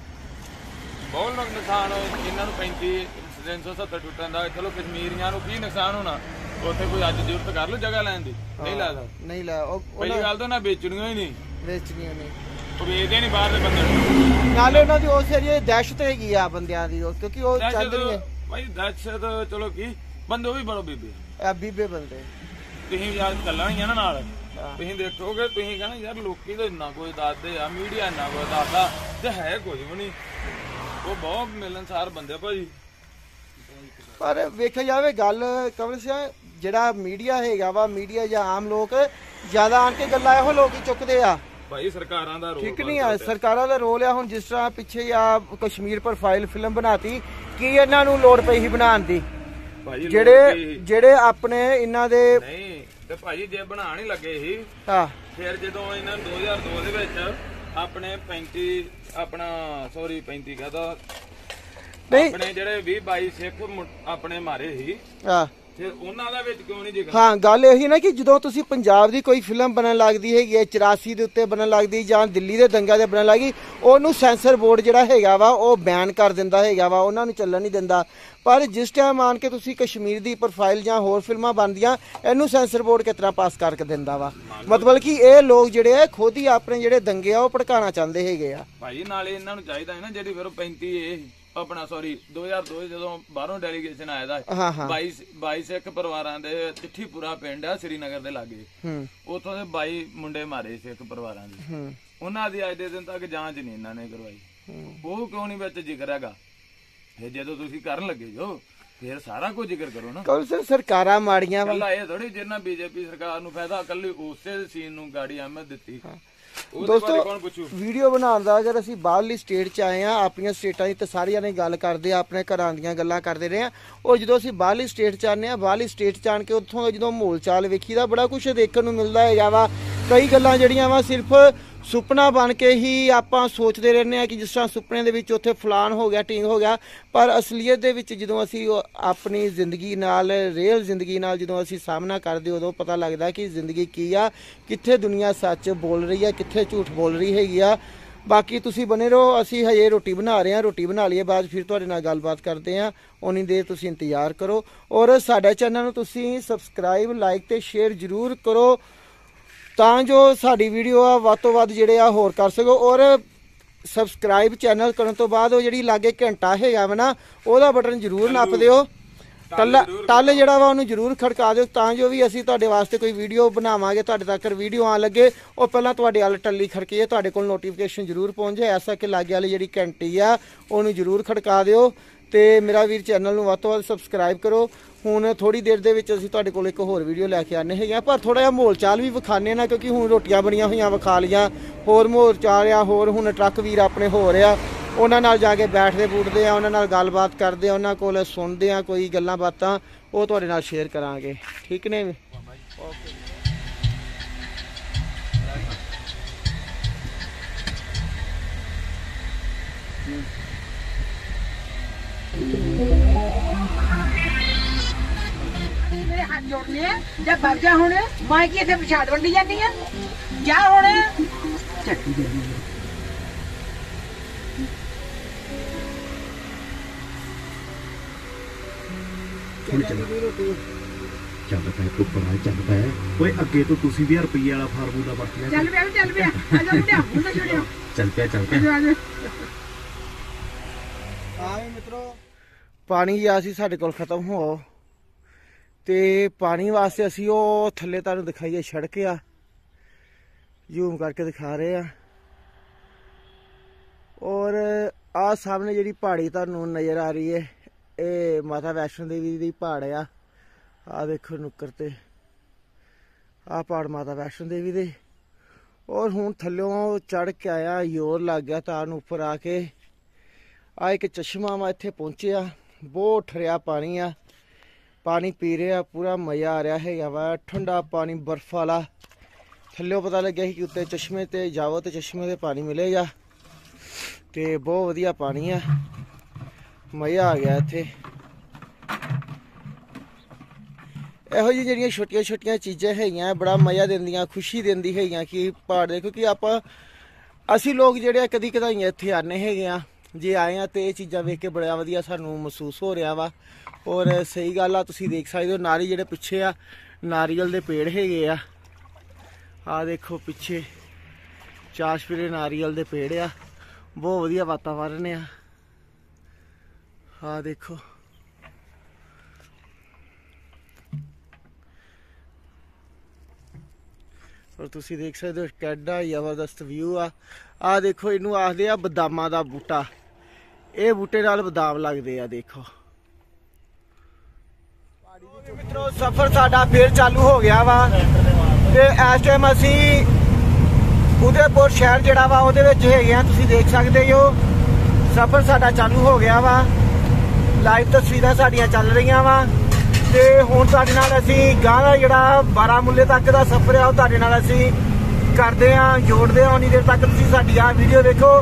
ਬਹੁਤ ਲੋਕ ਨੁਕਸਾਨ ਇਹਨਾਂ ਨੂੰ 35 370 ਟੁੱਟਣ ਦਾ ਚਲੋ ਕਸ਼ਮੀਰੀਆਂ ਨੂੰ ਕੀ ਨੁਕਸਾਨ ਹੋਣਾ ਉੱਥੇ ਕੋਈ ਅੱਜ ਜ਼ਰੂਰਤ ਕਰ ਲਓ ਜਗ੍ਹਾ ਲੈਣ ਦੀ। ਨਹੀਂ ਲੱਗਦਾ ਨਹੀਂ ਲੈ ਉਹ ਪਹਿਲੀ ਗੱਲ ਤਾਂ ਨਾ ਵੇਚਣੀਆਂ ਹੀ ਨਹੀਂ। ਵੇਚਣੀਆਂ ਨਹੀਂ। ਉਹ ਵੇਚਦੇ ਨਹੀਂ ਬਾਹਰ ਦੇ ਬੰਦੇ ਨਾਲੇ ਉਹਨਾਂ ਦੀ ਉਸ ਏਰੀਏ ਦਹਿਸ਼ਤ ਹੈਗੀ ਆ ਬੰਦਿਆਂ ਦੀ ਉਹ, ਕਿਉਂਕਿ ਉਹ ਚੱਲ ਰਹੀ ਹੈ। ਭਾਈ ਦਹਿਸ਼ਤ ਚਲੋ ਕੀ ਬੰਦੇ ਉਹ ਵੀ ਬੜੋ ਬੀਬੀ। ਆ ਬੀਬੇ ਬੰਦੇ। ਤੁਸੀਂ ਯਾਰ ਚੱਲਣਗੀਆਂ ਨਾ ਨਾਲ। ਤੁਸੀਂ ਦੇਖੋਗੇ ਤੁਸੀਂ ਕਹਣਾ ਯਾਰ ਲੋਕੀ ਤਾਂ ਇੰਨਾ ਕੋਈ ਦੱਸਦੇ ਆ ਮੀਡੀਆ ਇੰਨਾ ਕੋਈ ਦੱਸਦਾ ਤੇ ਹੈ ਕੁਝ ਵੀ ਨਹੀਂ। ਉਹ ਬਹੁਤ ਮਿਲਨਸਾਰ ਬੰਦੇ ਭਾਜੀ। ਪਰ ਵੇਖਿਆ ਜਾਵੇ ਗੱਲ ਕਮਲ ਸਿੰਘ ਜਿਹੜਾ ਮੀਡੀਆ ਹੈਗਾ ਵਾ ਮੀਡੀਆ ਜਾਂ ਆਮ ਲੋਕ ਜ਼ਿਆਦਾ ਆਣ ਕੇ ਗੱਲਾਂ ਇਹੋ ਲੋਕ ਹੀ ਚੁੱਕਦੇ ਆ। ਭਾਈ ਸਰਕਾਰਾਂ ਦਾ ਰੋਲ ਠੀਕ ਨਹੀਂ ਆ ਸਰਕਾਰਾਂ ਦਾ ਰੋਲ ਆ ਹੁਣ ਜਿਸ ਤਰ੍ਹਾਂ ਪਿੱਛੇ ਆ ਕਸ਼ਮੀਰ ਪ੍ਰੋਫਾਈਲ ਫਿਲਮ ਬਣਾਤੀ ਕੀ ਇਹਨਾਂ ਨੂੰ ਲੋੜ ਪਈ ਸੀ ਬਣਾਉਣ ਦੀ? ਜਿਹੜੇ ਜਿਹੜੇ ਆਪਣੇ ਇਹਨਾਂ ਦੇ ਨਹੀਂ ਤੇ ਭਾਜੀ ਜੇ ਬਣਾਉਣ ਹੀ ਲੱਗੇ ਸੀ ਆ ਫਿਰ ਜਦੋਂ ਇਹਨਾਂ ਨੂੰ 2002 ਦੇ ਵਿੱਚ ਆਪਣੇ 35 ਆਪਣਾ ਸੌਰੀ 35 ਕਹਦਾ। ਨਹੀਂ। ਆਪਣੇ ਜਿਹੜੇ 20 22 ਸਿੱਖ ਆਪਣੇ ਮਾਰੇ ਸੀ। ਫਿਰ ਉਹਨਾਂ ਦਾ ਵਿੱਚ ਕਿਉਂ ਨਹੀਂ ਜਿਗਰ? ਹਾਂ ਗੱਲ ਇਹੀ ਨਾ ਕਿ ਜਦੋਂ ਤੁਸੀਂ ਪੰਜਾਬ ਦੀ ਕੋਈ ਫਿਲਮ ਬਣਨ ਲੱਗਦੀ ਹੈਗੀ ਹੈ 84 ਦੇ ਉੱਤੇ ਬਣਨ ਲੱਗਦੀ ਜਾਂ ਦਿੱਲੀ ਦੇ ਦੰਗਾ ਦੇ ਬਣਨ ਲੱਗੀ ਉਹਨੂੰ ਸੈਂਸਰ ਬੋਰਡ ਜਿਹੜਾ ਹੈਗਾ ਵਾ ਉਹ ਬੈਨ ਕਰ ਦਿੰਦਾ ਹੈਗਾ ਵਾ ਉਹਨਾਂ ਨੂੰ ਚੱਲਣ ਨਹੀਂ ਦਿੰਦਾ। ਪਰ ਜਿਸ ਟਾਈਮ ਆਣ ਕੇ ਤੁਸੀਂ ਕਸ਼ਮੀਰ ਦੀ ਪ੍ਰੋਫਾਈਲ ਜਾਂ ਹੋਰ ਫਿਲਮਾਂ ਬਣਦੀਆਂ ਇਹਨੂੰ ਸੈਂਸਰ ਬੋਰਡ ਕਿਤਨਾ ਪਾਸ ਕਰਕੇ ਦਿੰਦਾ ਵਾ? ਮਤਲਬ ਕਿ ਇਹ ਲੋਕ ਜਿਹੜੇ ਆ ਖੁਦ ਹੀ ਆਪਣੇ ਜਿਹੜੇ ਦੰਗੇ ਆ ਉਹ ਭੜਕਾਉਣਾ ਚਾਹੁੰਦੇ ਹੈਗੇ ਆ। ਭਾਜੀ ਨਾਲੇ ਇਹਨਾਂ ਨੂੰ ਚਾਹੀਦਾ ਹੈ ਨਾ ਜਿਹੜੀ ਫਿਰ 35 ਇਹ ਸੀ, ਆਪਣਾ ਸੌਰੀ 2002 ਜਦੋਂ ਬਾਹਰੋਂ ਡੈਲੀਗੇਸ਼ਨ ਆਇਆ ਦਾ ਹਾਂ ਹਾਂ। 22 22 ਸਿੱਖ ਪਰਿਵਾਰਾਂ ਦੇ ਚਿੱਠੀ ਪੂਰਾ ਪਿੰਡ ਆ ਸ੍ਰੀਨਗਰ ਦੇ ਲਾਗੇ। ਹੂੰ। ਉਥੋਂ ਦੇ 22 ਮੁੰਡੇ ਮਾਰੇ ਸਿੱਖ ਪਰਿਵਾਰਾਂ ਦੇ। ਹੂੰ। ਉਹਨਾਂ ਦੀ ਅੱਜ ਦੇ ਦਿਨ ਤੱਕ ਜਾਂਚ ਨਹੀਂ ਇਹਨਾਂ ਨੇ ਕਰਵਾਈ। ਉਹ ਕਿਉਂ ਨਹੀਂ ਵਿੱਚ ਜ਼ਿਕਰ ਹੈਗਾ? ਫਿਰ ਜਦੋਂ ਤੁਸੀਂ ਕਰਨ ਲੱਗੇ ਜੋ ਫਿਰ ਸਾਰਾ ਕੁਝ ਜ਼ਿਕਰ ਕਰੋ ਨਾ। ਕੌਣ ਸਰ ਸਰਕਾਰਾਂ ਮਾੜੀਆਂ ਵਾ? ਕੱਲਾ ਇਹ ਥੋੜੀ ਜਿੰਨਾ ਬੀਜੇਪੀ ਸਰਕਾਰ ਨੂੰ ਫਾਇਦਾ ਕੱਲੀ ਉਸੇ ਸੀਨ ਨੂੰ ਗਾੜੀ ਅਹਿਮਦ ਦਿੱਤੀ। ਦੋਸਤੋ, ਵੀਡੀਓ ਬਣਾਉਣ ਦਾ ਅਗਰ ਅਸੀਂ ਬਾਹਰਲੀ ਸਟੇਟ ਚ ਆਏ ਆ ਆਪਣੀਆਂ ਸਟੇਟਾਂ ਦੀ ਤਾਂ ਸਾਰੀਆਂ ਨੇ ਗੱਲ ਕਰਦੇ ਆ ਆਪਣੇ ਘਰਾਂ ਦੀਆਂ ਗੱਲਾਂ ਕਰਦੇ ਰਹੇ ਆ। ਉਹ ਜਦੋਂ ਅਸੀਂ ਬਾਹਰਲੀ ਸਟੇਟ ਚ ਆਨੇ ਆ ਬਾਹਰਲੀ ਸਟੇਟ ਚ ਆਣ ਕੇ ਉੱਥੋਂ ਜਦੋਂ ਮਾਹੌਲ ਚਾਲ ਵੇਖੀਦਾ ਬੜਾ ਕੁਝ ਦੇਖਣ ਨੂੰ ਮਿਲਦਾ ਹੈਗਾ ਵਾ। ਕਈ ਗੱਲਾਂ ਜਿਹੜੀਆਂ ਵਾ ਸਿਰਫ ਸੁਪਨਾ ਬਣ ਕੇ ਹੀ ਆਪਾਂ ਸੋਚਦੇ ਰਹਿੰਦੇ ਆ ਕਿ ਜਿਸ ਤਰ੍ਹਾਂ ਸੁਪਨੇ ਦੇ ਵਿੱਚ ਉੱਥੇ ਫਲਾਨ ਹੋ ਗਿਆ ਟਿੰਗ ਹੋ ਗਿਆ, ਪਰ ਅਸਲੀਅਤ ਦੇ ਵਿੱਚ ਜਦੋਂ ਅਸੀਂ ਆਪਣੀ ਜ਼ਿੰਦਗੀ ਨਾਲ ਰੀਅਲ ਜ਼ਿੰਦਗੀ ਨਾਲ ਜਦੋਂ ਅਸੀਂ ਸਾਹਮਣਾ ਕਰਦੇ ਉਦੋਂ ਪਤਾ ਲੱਗਦਾ ਕਿ ਜ਼ਿੰਦਗੀ ਕੀ ਆ, ਕਿੱਥੇ ਦੁਨੀਆ ਸੱਚ ਬੋਲ ਰਹੀ ਆ, ਕਿੱਥੇ ਝੂਠ ਬੋਲ ਰਹੀ ਹੈਗੀ ਆ। ਬਾਕੀ ਤੁਸੀਂ ਬਨੇ ਰਹੋ, ਅਸੀਂ ਹਜੇ ਰੋਟੀ ਬਣਾ ਰਹੇ ਹਾਂ, ਰੋਟੀ ਬਣਾ ਲਈਏ, ਬਾਅਦ ਫਿਰ ਤੁਹਾਡੇ ਨਾਲ ਗੱਲਬਾਤ ਕਰਦੇ ਹਾਂ। ਉਨੀ ਦੇਰ ਤੁਸੀਂ ਇੰਤਜ਼ਾਰ ਕਰੋ। ਔਰ ਸਾਡਾ ਚੈਨਲ ਨੂੰ ਤੁਸੀਂ ਸਬਸਕ੍ਰਾਈਬ ਲਾਈਕ ਤੇ ਸ਼ੇਅਰ ਜ਼ਰੂਰ ਕਰੋ। ਤਾਂ ਜੋ ਸਾਡੀ ਵੀਡੀਓ ਆ ਵੱਧ ਤੋਂ ਵੱਧ ਜਿਹੜੇ ਆ ਹੋਰ ਕਰ ਸਕੋ ਔਰ ਸਬਸਕ੍ਰਾਈਬ ਚੈਨਲ ਕਰਨ ਤੋਂ ਬਾਅਦ ਉਹ ਜਿਹੜੀ ਲਾਗੇ ਘੰਟਾ ਹੈਗਾ ਵਾ ਨਾ ਉਹਦਾ ਬਟਨ ਜ਼ਰੂਰ ਨੱਪ ਦਿਓ। ਟੱਲ ਟੱਲ ਜਿਹੜਾ ਵਾ ਉਹਨੂੰ ਜ਼ਰੂਰ ਖੜਕਾ ਦਿਓ ਤਾਂ ਜੋ ਵੀ ਅਸੀਂ ਤੁਹਾਡੇ ਵਾਸਤੇ ਕੋਈ ਵੀਡੀਓ ਬਣਾਵਾਂਗੇ ਤੁਹਾਡੇ ਤੱਕ ਵੀਡੀਓ ਆਣ ਲੱਗੇ ਉਹ ਪਹਿਲਾਂ ਤੁਹਾਡੇ ਵੱਲ ਟੱਲੀ ਖੜਕੀਏ ਤੁਹਾਡੇ ਕੋਲ ਨੋਟੀਫਿਕੇਸ਼ਨ ਜ਼ਰੂਰ ਪਹੁੰਚ ਜਾਏ ਐਸਾ ਕਿ ਲਾਗੇ ਵਾਲੀ ਜਿਹੜੀ ਘੰਟੀ ਆ ਉਹਨੂੰ ਜ਼ਰੂਰ ਖੜਕਾ ਦਿਓ। ਤੇ ਮੇਰਾ ਵੀਰ ਚੈਨਲ ਨੂੰ ਵੱਧ ਤੋਂ ਵੱਧ ਸਬਸਕ੍ਰਾਈਬ ਕਰੋ। ਹੁਣ ਥੋੜੀ ਦੇਰ ਦੇ ਵਿੱਚ ਅਸੀਂ ਤੁਹਾਡੇ ਕੋਲ ਇੱਕ ਹੋਰ ਵੀਡੀਓ ਲੈ ਕੇ ਆਨੇ ਹੈਗੇ ਆ ਪਰ ਥੋੜਾ ਜਿਹਾ ਮਾਹੌਲ ਚਾਲ ਵੀ ਵਿਖਾਣੇ ਨਾ ਕਿਉਂਕਿ ਹੁਣ ਰੋਟੀਆਂ ਬਣੀਆਂ ਹੋਈਆਂ ਵਿਖਾ ਲੀਆਂ ਹੋਰ ਮਾਹੌਲ ਚਾਲ ਆ ਹੋਰ ਹੁਣ ਟਰੱਕ ਵੀਰ ਆਪਣੇ ਹੋ ਰਿਹਾ ਉਹਨਾਂ ਨਾਲ ਜਾ ਕੇ ਬੈਠਦੇ ਬੂਠਦੇ ਆ ਉਹਨਾਂ ਨਾਲ ਗੱਲਬਾਤ ਕਰਦੇ ਆ ਉਹਨਾਂ ਕੋਲ ਸੁਣਦੇ ਆ ਕੋਈ ਗੱਲਾਂ ਬਾਤਾਂ ਉਹ ਤੁਹਾਡੇ ਨਾਲ ਸ਼ੇਅਰ ਕਰਾਂਗੇ। ਠੀਕ ਨੇ? ਮੇਰੇ ਜੋੜਨੇ ਆ ਜਾਂ ਭੱਜ ਜਾ ਹੁਣ। ਮੈਂ ਕੀ ਇੱਥੇ ਪਛਾੜ ਵੰਡੀ ਜਾਂਦੀ ਆ ਜਾ ਹੁਣ ਚੱਟੀ ਦੇ ਚੱਲ। ਪੈ ਤੂੰ ਪਰਾਂ ਚੱਲ ਪੈ ਓਏ ਅੱਗੇ ਤੋਂ ਤੁਸੀਂ ਵੀ ਰੁਪਈਏ ਵਾਲਾ ਫਾਰਮੂਲਾ ਵਰਤ ਲਿਆ ਚੱਲ ਪਿਆ ਚੱਲ ਪਿਆ। ਆ ਜਾ ਮੁੰਡਿਆ ਹੁਣ ਤਾਂ ਛੋੜਿਆ ਚੱਲ ਪਿਆ ਚੱਲ ਪਿਆ। ਆ ਜਾ, ਆ ਜਾ। ਆਵੇ ਮਿੱਤਰੋ ਪਾਣੀ ਆ ਸੀ ਸਾਡੇ ਕੋਲ ਖਤਮ ਹੋ ਤੇ ਪਾਣੀ ਵਾਸਤੇ ਅਸੀਂ ਉਹ ਥੱਲੇ ਤੁਹਾਨੂੰ ਦਿਖਾਈਏ ਸੜਕ ਆ। ਜ਼ੂਮ ਕਰਕੇ ਦਿਖਾ ਰਹੇ ਆ। ਔਰ ਆ ਸਾਹਮਣੇ ਜਿਹੜੀ ਪਹਾੜੀ ਤੁਹਾਨੂੰ ਨਜ਼ਰ ਆ ਰਹੀ ਹੈ, ਇਹ ਮਾਤਾ ਵੈਸ਼ਨੋ ਦੇਵੀ ਦੀ ਪਹਾੜ ਆ। ਆ ਦੇਖੋ ਨੁੱਕਰ ਤੇ। ਆ ਪਹਾੜ ਮਾਤਾ ਵੈਸ਼ਨੋ ਦੇਵੀ ਦੇ। ਔਰ ਹੁਣ ਥੱਲਿਓਂ ਚੜ ਕੇ ਆਇਆ ਯੋਰ ਲੱਗ ਗਿਆ ਤਾਂ ਨੂੰ ਉੱਪਰ ਆ ਕੇ। ਆ ਇੱਕ ਚਸ਼ਮਾ ਵਾ ਇੱਥੇ ਪਹੁੰਚਿਆ। ਬਹੁਤ ਠਰਿਆ ਪਾਣੀ ਆ। ਪਾਣੀ ਪੀ ਰਿਹਾ, ਪੂਰਾ ਮਜ਼ਾ ਆ ਰਿਹਾ ਹੈਗਾ ਵਾ। ਠੰਡਾ ਪਾਣੀ ਬਰਫ ਵਾਲਾ। ਥੱਲੇ ਪਤਾ ਲੱਗਿਆ ਸੀ ਕਿ ਉੱਤੇ ਚਸ਼ਮੇ ਤੇ ਜਾਵੋ ਤੇ ਚਸ਼ਮੇ ਦੇ ਪਾਣੀ ਮਿਲੇਗਾ। ਤੇ ਬਹੁਤ ਵਧੀਆ ਪਾਣੀ ਆ। ਮਜ਼ਾ ਆ ਗਿਆ ਇੱਥੇ। ਇਹੋ ਜਿਹੀ ਜਿਹੜੀਆਂ ਛੋਟੀਆਂ ਛੋਟੀਆਂ ਚੀਜ਼ਾਂ ਹੈਗੀਆਂ, ਬੜਾ ਮਜ਼ਾ ਦਿੰਦੀਆਂ, ਖੁਸ਼ੀ ਦਿੰਦੀ ਹੈਗੀਆਂ ਕਿ ਪਹਾੜ ਦੇ ਕਿਉਂਕਿ ਆਪਾਂ, ਅਸੀਂ ਲੋਕ ਜਿਹੜੇ ਆ ਕਦੀ ਕਦਾਈਆਂ ਇੱਥੇ ਆਨੇ ਹੈਗੇ ਆ। ਜੇ ਆਏ ਆ ਤੇ ਇਹ ਚੀਜ਼ਾਂ ਵੇਖ ਕੇ ਬੜਾ ਵਧੀਆ ਸਾਨੂੰ ਮਹਿਸੂਸ ਹੋ ਰਿਹਾ ਵਾ। ਔਰ ਸਹੀ ਗੱਲ ਆ, ਤੁਸੀਂ ਦੇਖ ਸਕਦੇ ਹੋ, ਨਾਰੀ ਜਿਹੜੇ ਪਿੱਛੇ ਆ, ਨਾਰੀਅਲ ਦੇ ਪੇੜ ਹੈਗੇ ਆ। ਆ ਦੇਖੋ ਪਿੱਛੇ, ਚਾਸ਼ਪੀਰੇ ਨਾਰੀਅਲ ਦੇ ਪੇੜ ਆ। ਬਹੁਤ ਵਧੀਆ ਵਾਤਾਵਰਨ ਆ। ਆ ਦੇਖੋ। ਔਰ ਤੁਸੀਂ ਦੇਖ ਸਕਦੇ ਹੋ, ਕਿੱਡਾ ਜ਼ਬਰਦਸਤ ਵਿਊ ਆ। ਆ ਦੇਖੋ, ਇਹਨੂੰ ਆਖਦੇ ਆ ਬਦਾਮਾਂ ਦਾ ਬੂਟਾ। ਇਹ ਬੂਟੇ ਨਾਲ ਬਦਾਮ ਲੱਗਦੇ ਆ, ਦੇਖੋ। ਮਿੱਤਰੋ, ਸਫ਼ਰ ਸਾਡਾ ਫੇਰ ਚਾਲੂ ਹੋ ਗਿਆ ਵਾ ਤੇ ਇਸ ਟਾਈਮ ਅਸੀਂ ਉਦੈਪੁਰ ਸ਼ਹਿਰ ਜਿਹੜਾ ਵਾ, ਉਹਦੇ ਵਿੱਚ ਹੈਗੇ ਆ, ਤੁਸੀਂ ਦੇਖ ਸਕਦੇ ਹੋ। ਸਫ਼ਰ ਸਾਡਾ ਚਾਲੂ ਹੋ ਗਿਆ ਵਾ। ਲਾਈਵ ਤਸਵੀਰਾਂ ਸਾਡੀਆਂ ਚੱਲ ਰਹੀਆਂ ਵਾ ਤੇ ਹੁਣ ਤੁਹਾਡੇ ਨਾਲ ਅਸੀਂ ਗਾਂ ਦਾ ਜਿਹੜਾ ਬਾਰਾਮੁੱਲੇ ਤੱਕ ਦਾ ਸਫ਼ਰ ਆ, ਉਹ ਤੁਹਾਡੇ ਨਾਲ ਅਸੀਂ ਕਰਦੇ ਆ, ਜੋੜਦੇ ਆ। ਉਨੀ ਦੇਰ ਤੱਕ ਤੁਸੀਂ ਸਾਡੀ ਆ ਵੀਡੀਓ ਦੇਖੋ।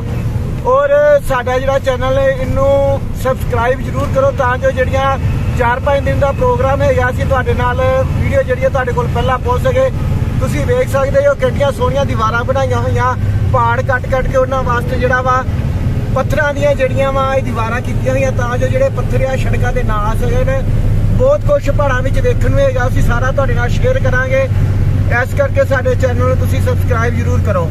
ਔਰ ਸਾਡਾ ਜਿਹੜਾ ਚੈਨਲ ਹੈ, ਇਹਨੂੰ ਸਬਸਕ੍ਰਾਈਬ ਜਰੂਰ ਕਰੋ ਤਾਂ ਜੋ ਜਿਹੜੀਆਂ 4-5 ਦਿਨ ਦਾ ਪ੍ਰੋਗਰਾਮ ਹੈਗਾ ਸੀ ਤੁਹਾਡੇ ਨਾਲ। ਵੀਡੀਓ ਜਿਹੜੀ ਹੈ ਤੁਹਾਡੇ ਕੋਲ ਪਹਿਲਾਂ ਪਹੁੰਚ ਸਕੇ। ਤੁਸੀਂ ਵੇਖ ਸਕਦੇ ਹੋ ਕਿੰਨੀਆਂ ਸੋਹਣੀਆਂ ਦੀਵਾਰਾਂ ਬਣਾਈਆਂ ਹੋਈਆਂ। ਪਹਾੜ ਕੱਟ ਕੱਟ ਕੇ ਉਹਨਾਂ ਵਾਸਤੇ ਜਿਹੜਾ ਵਾ ਪੱਥਰਾਂ ਦੀਆਂ ਜਿਹੜੀਆਂ ਵਾ ਇਹ ਦੀਵਾਰਾਂ ਕੀਤੀਆਂ ਹੋਈਆਂ, ਤਾਂ ਜੋ ਜਿਹੜੇ ਪੱਥਰ ਆ ਸੜਕਾਂ ਦੇ ਨਾ ਆ ਸਕਣ। ਬਹੁਤ ਕੁਝ ਪਹਾੜਾਂ ਵਿੱਚ ਵੇਖਣ ਨੂੰ ਹੈਗਾ। ਅਸੀਂ ਸਾਰਾ ਤੁਹਾਡੇ ਨਾਲ ਸ਼ੇਅਰ ਕਰਾਂਗੇ। ਇਸ ਕਰਕੇ ਸਾਡੇ ਚੈਨਲ ਨੂੰ ਤੁਸੀਂ ਸਬਸਕ੍ਰਾਈਬ ਜ਼ਰੂਰ ਕਰੋ।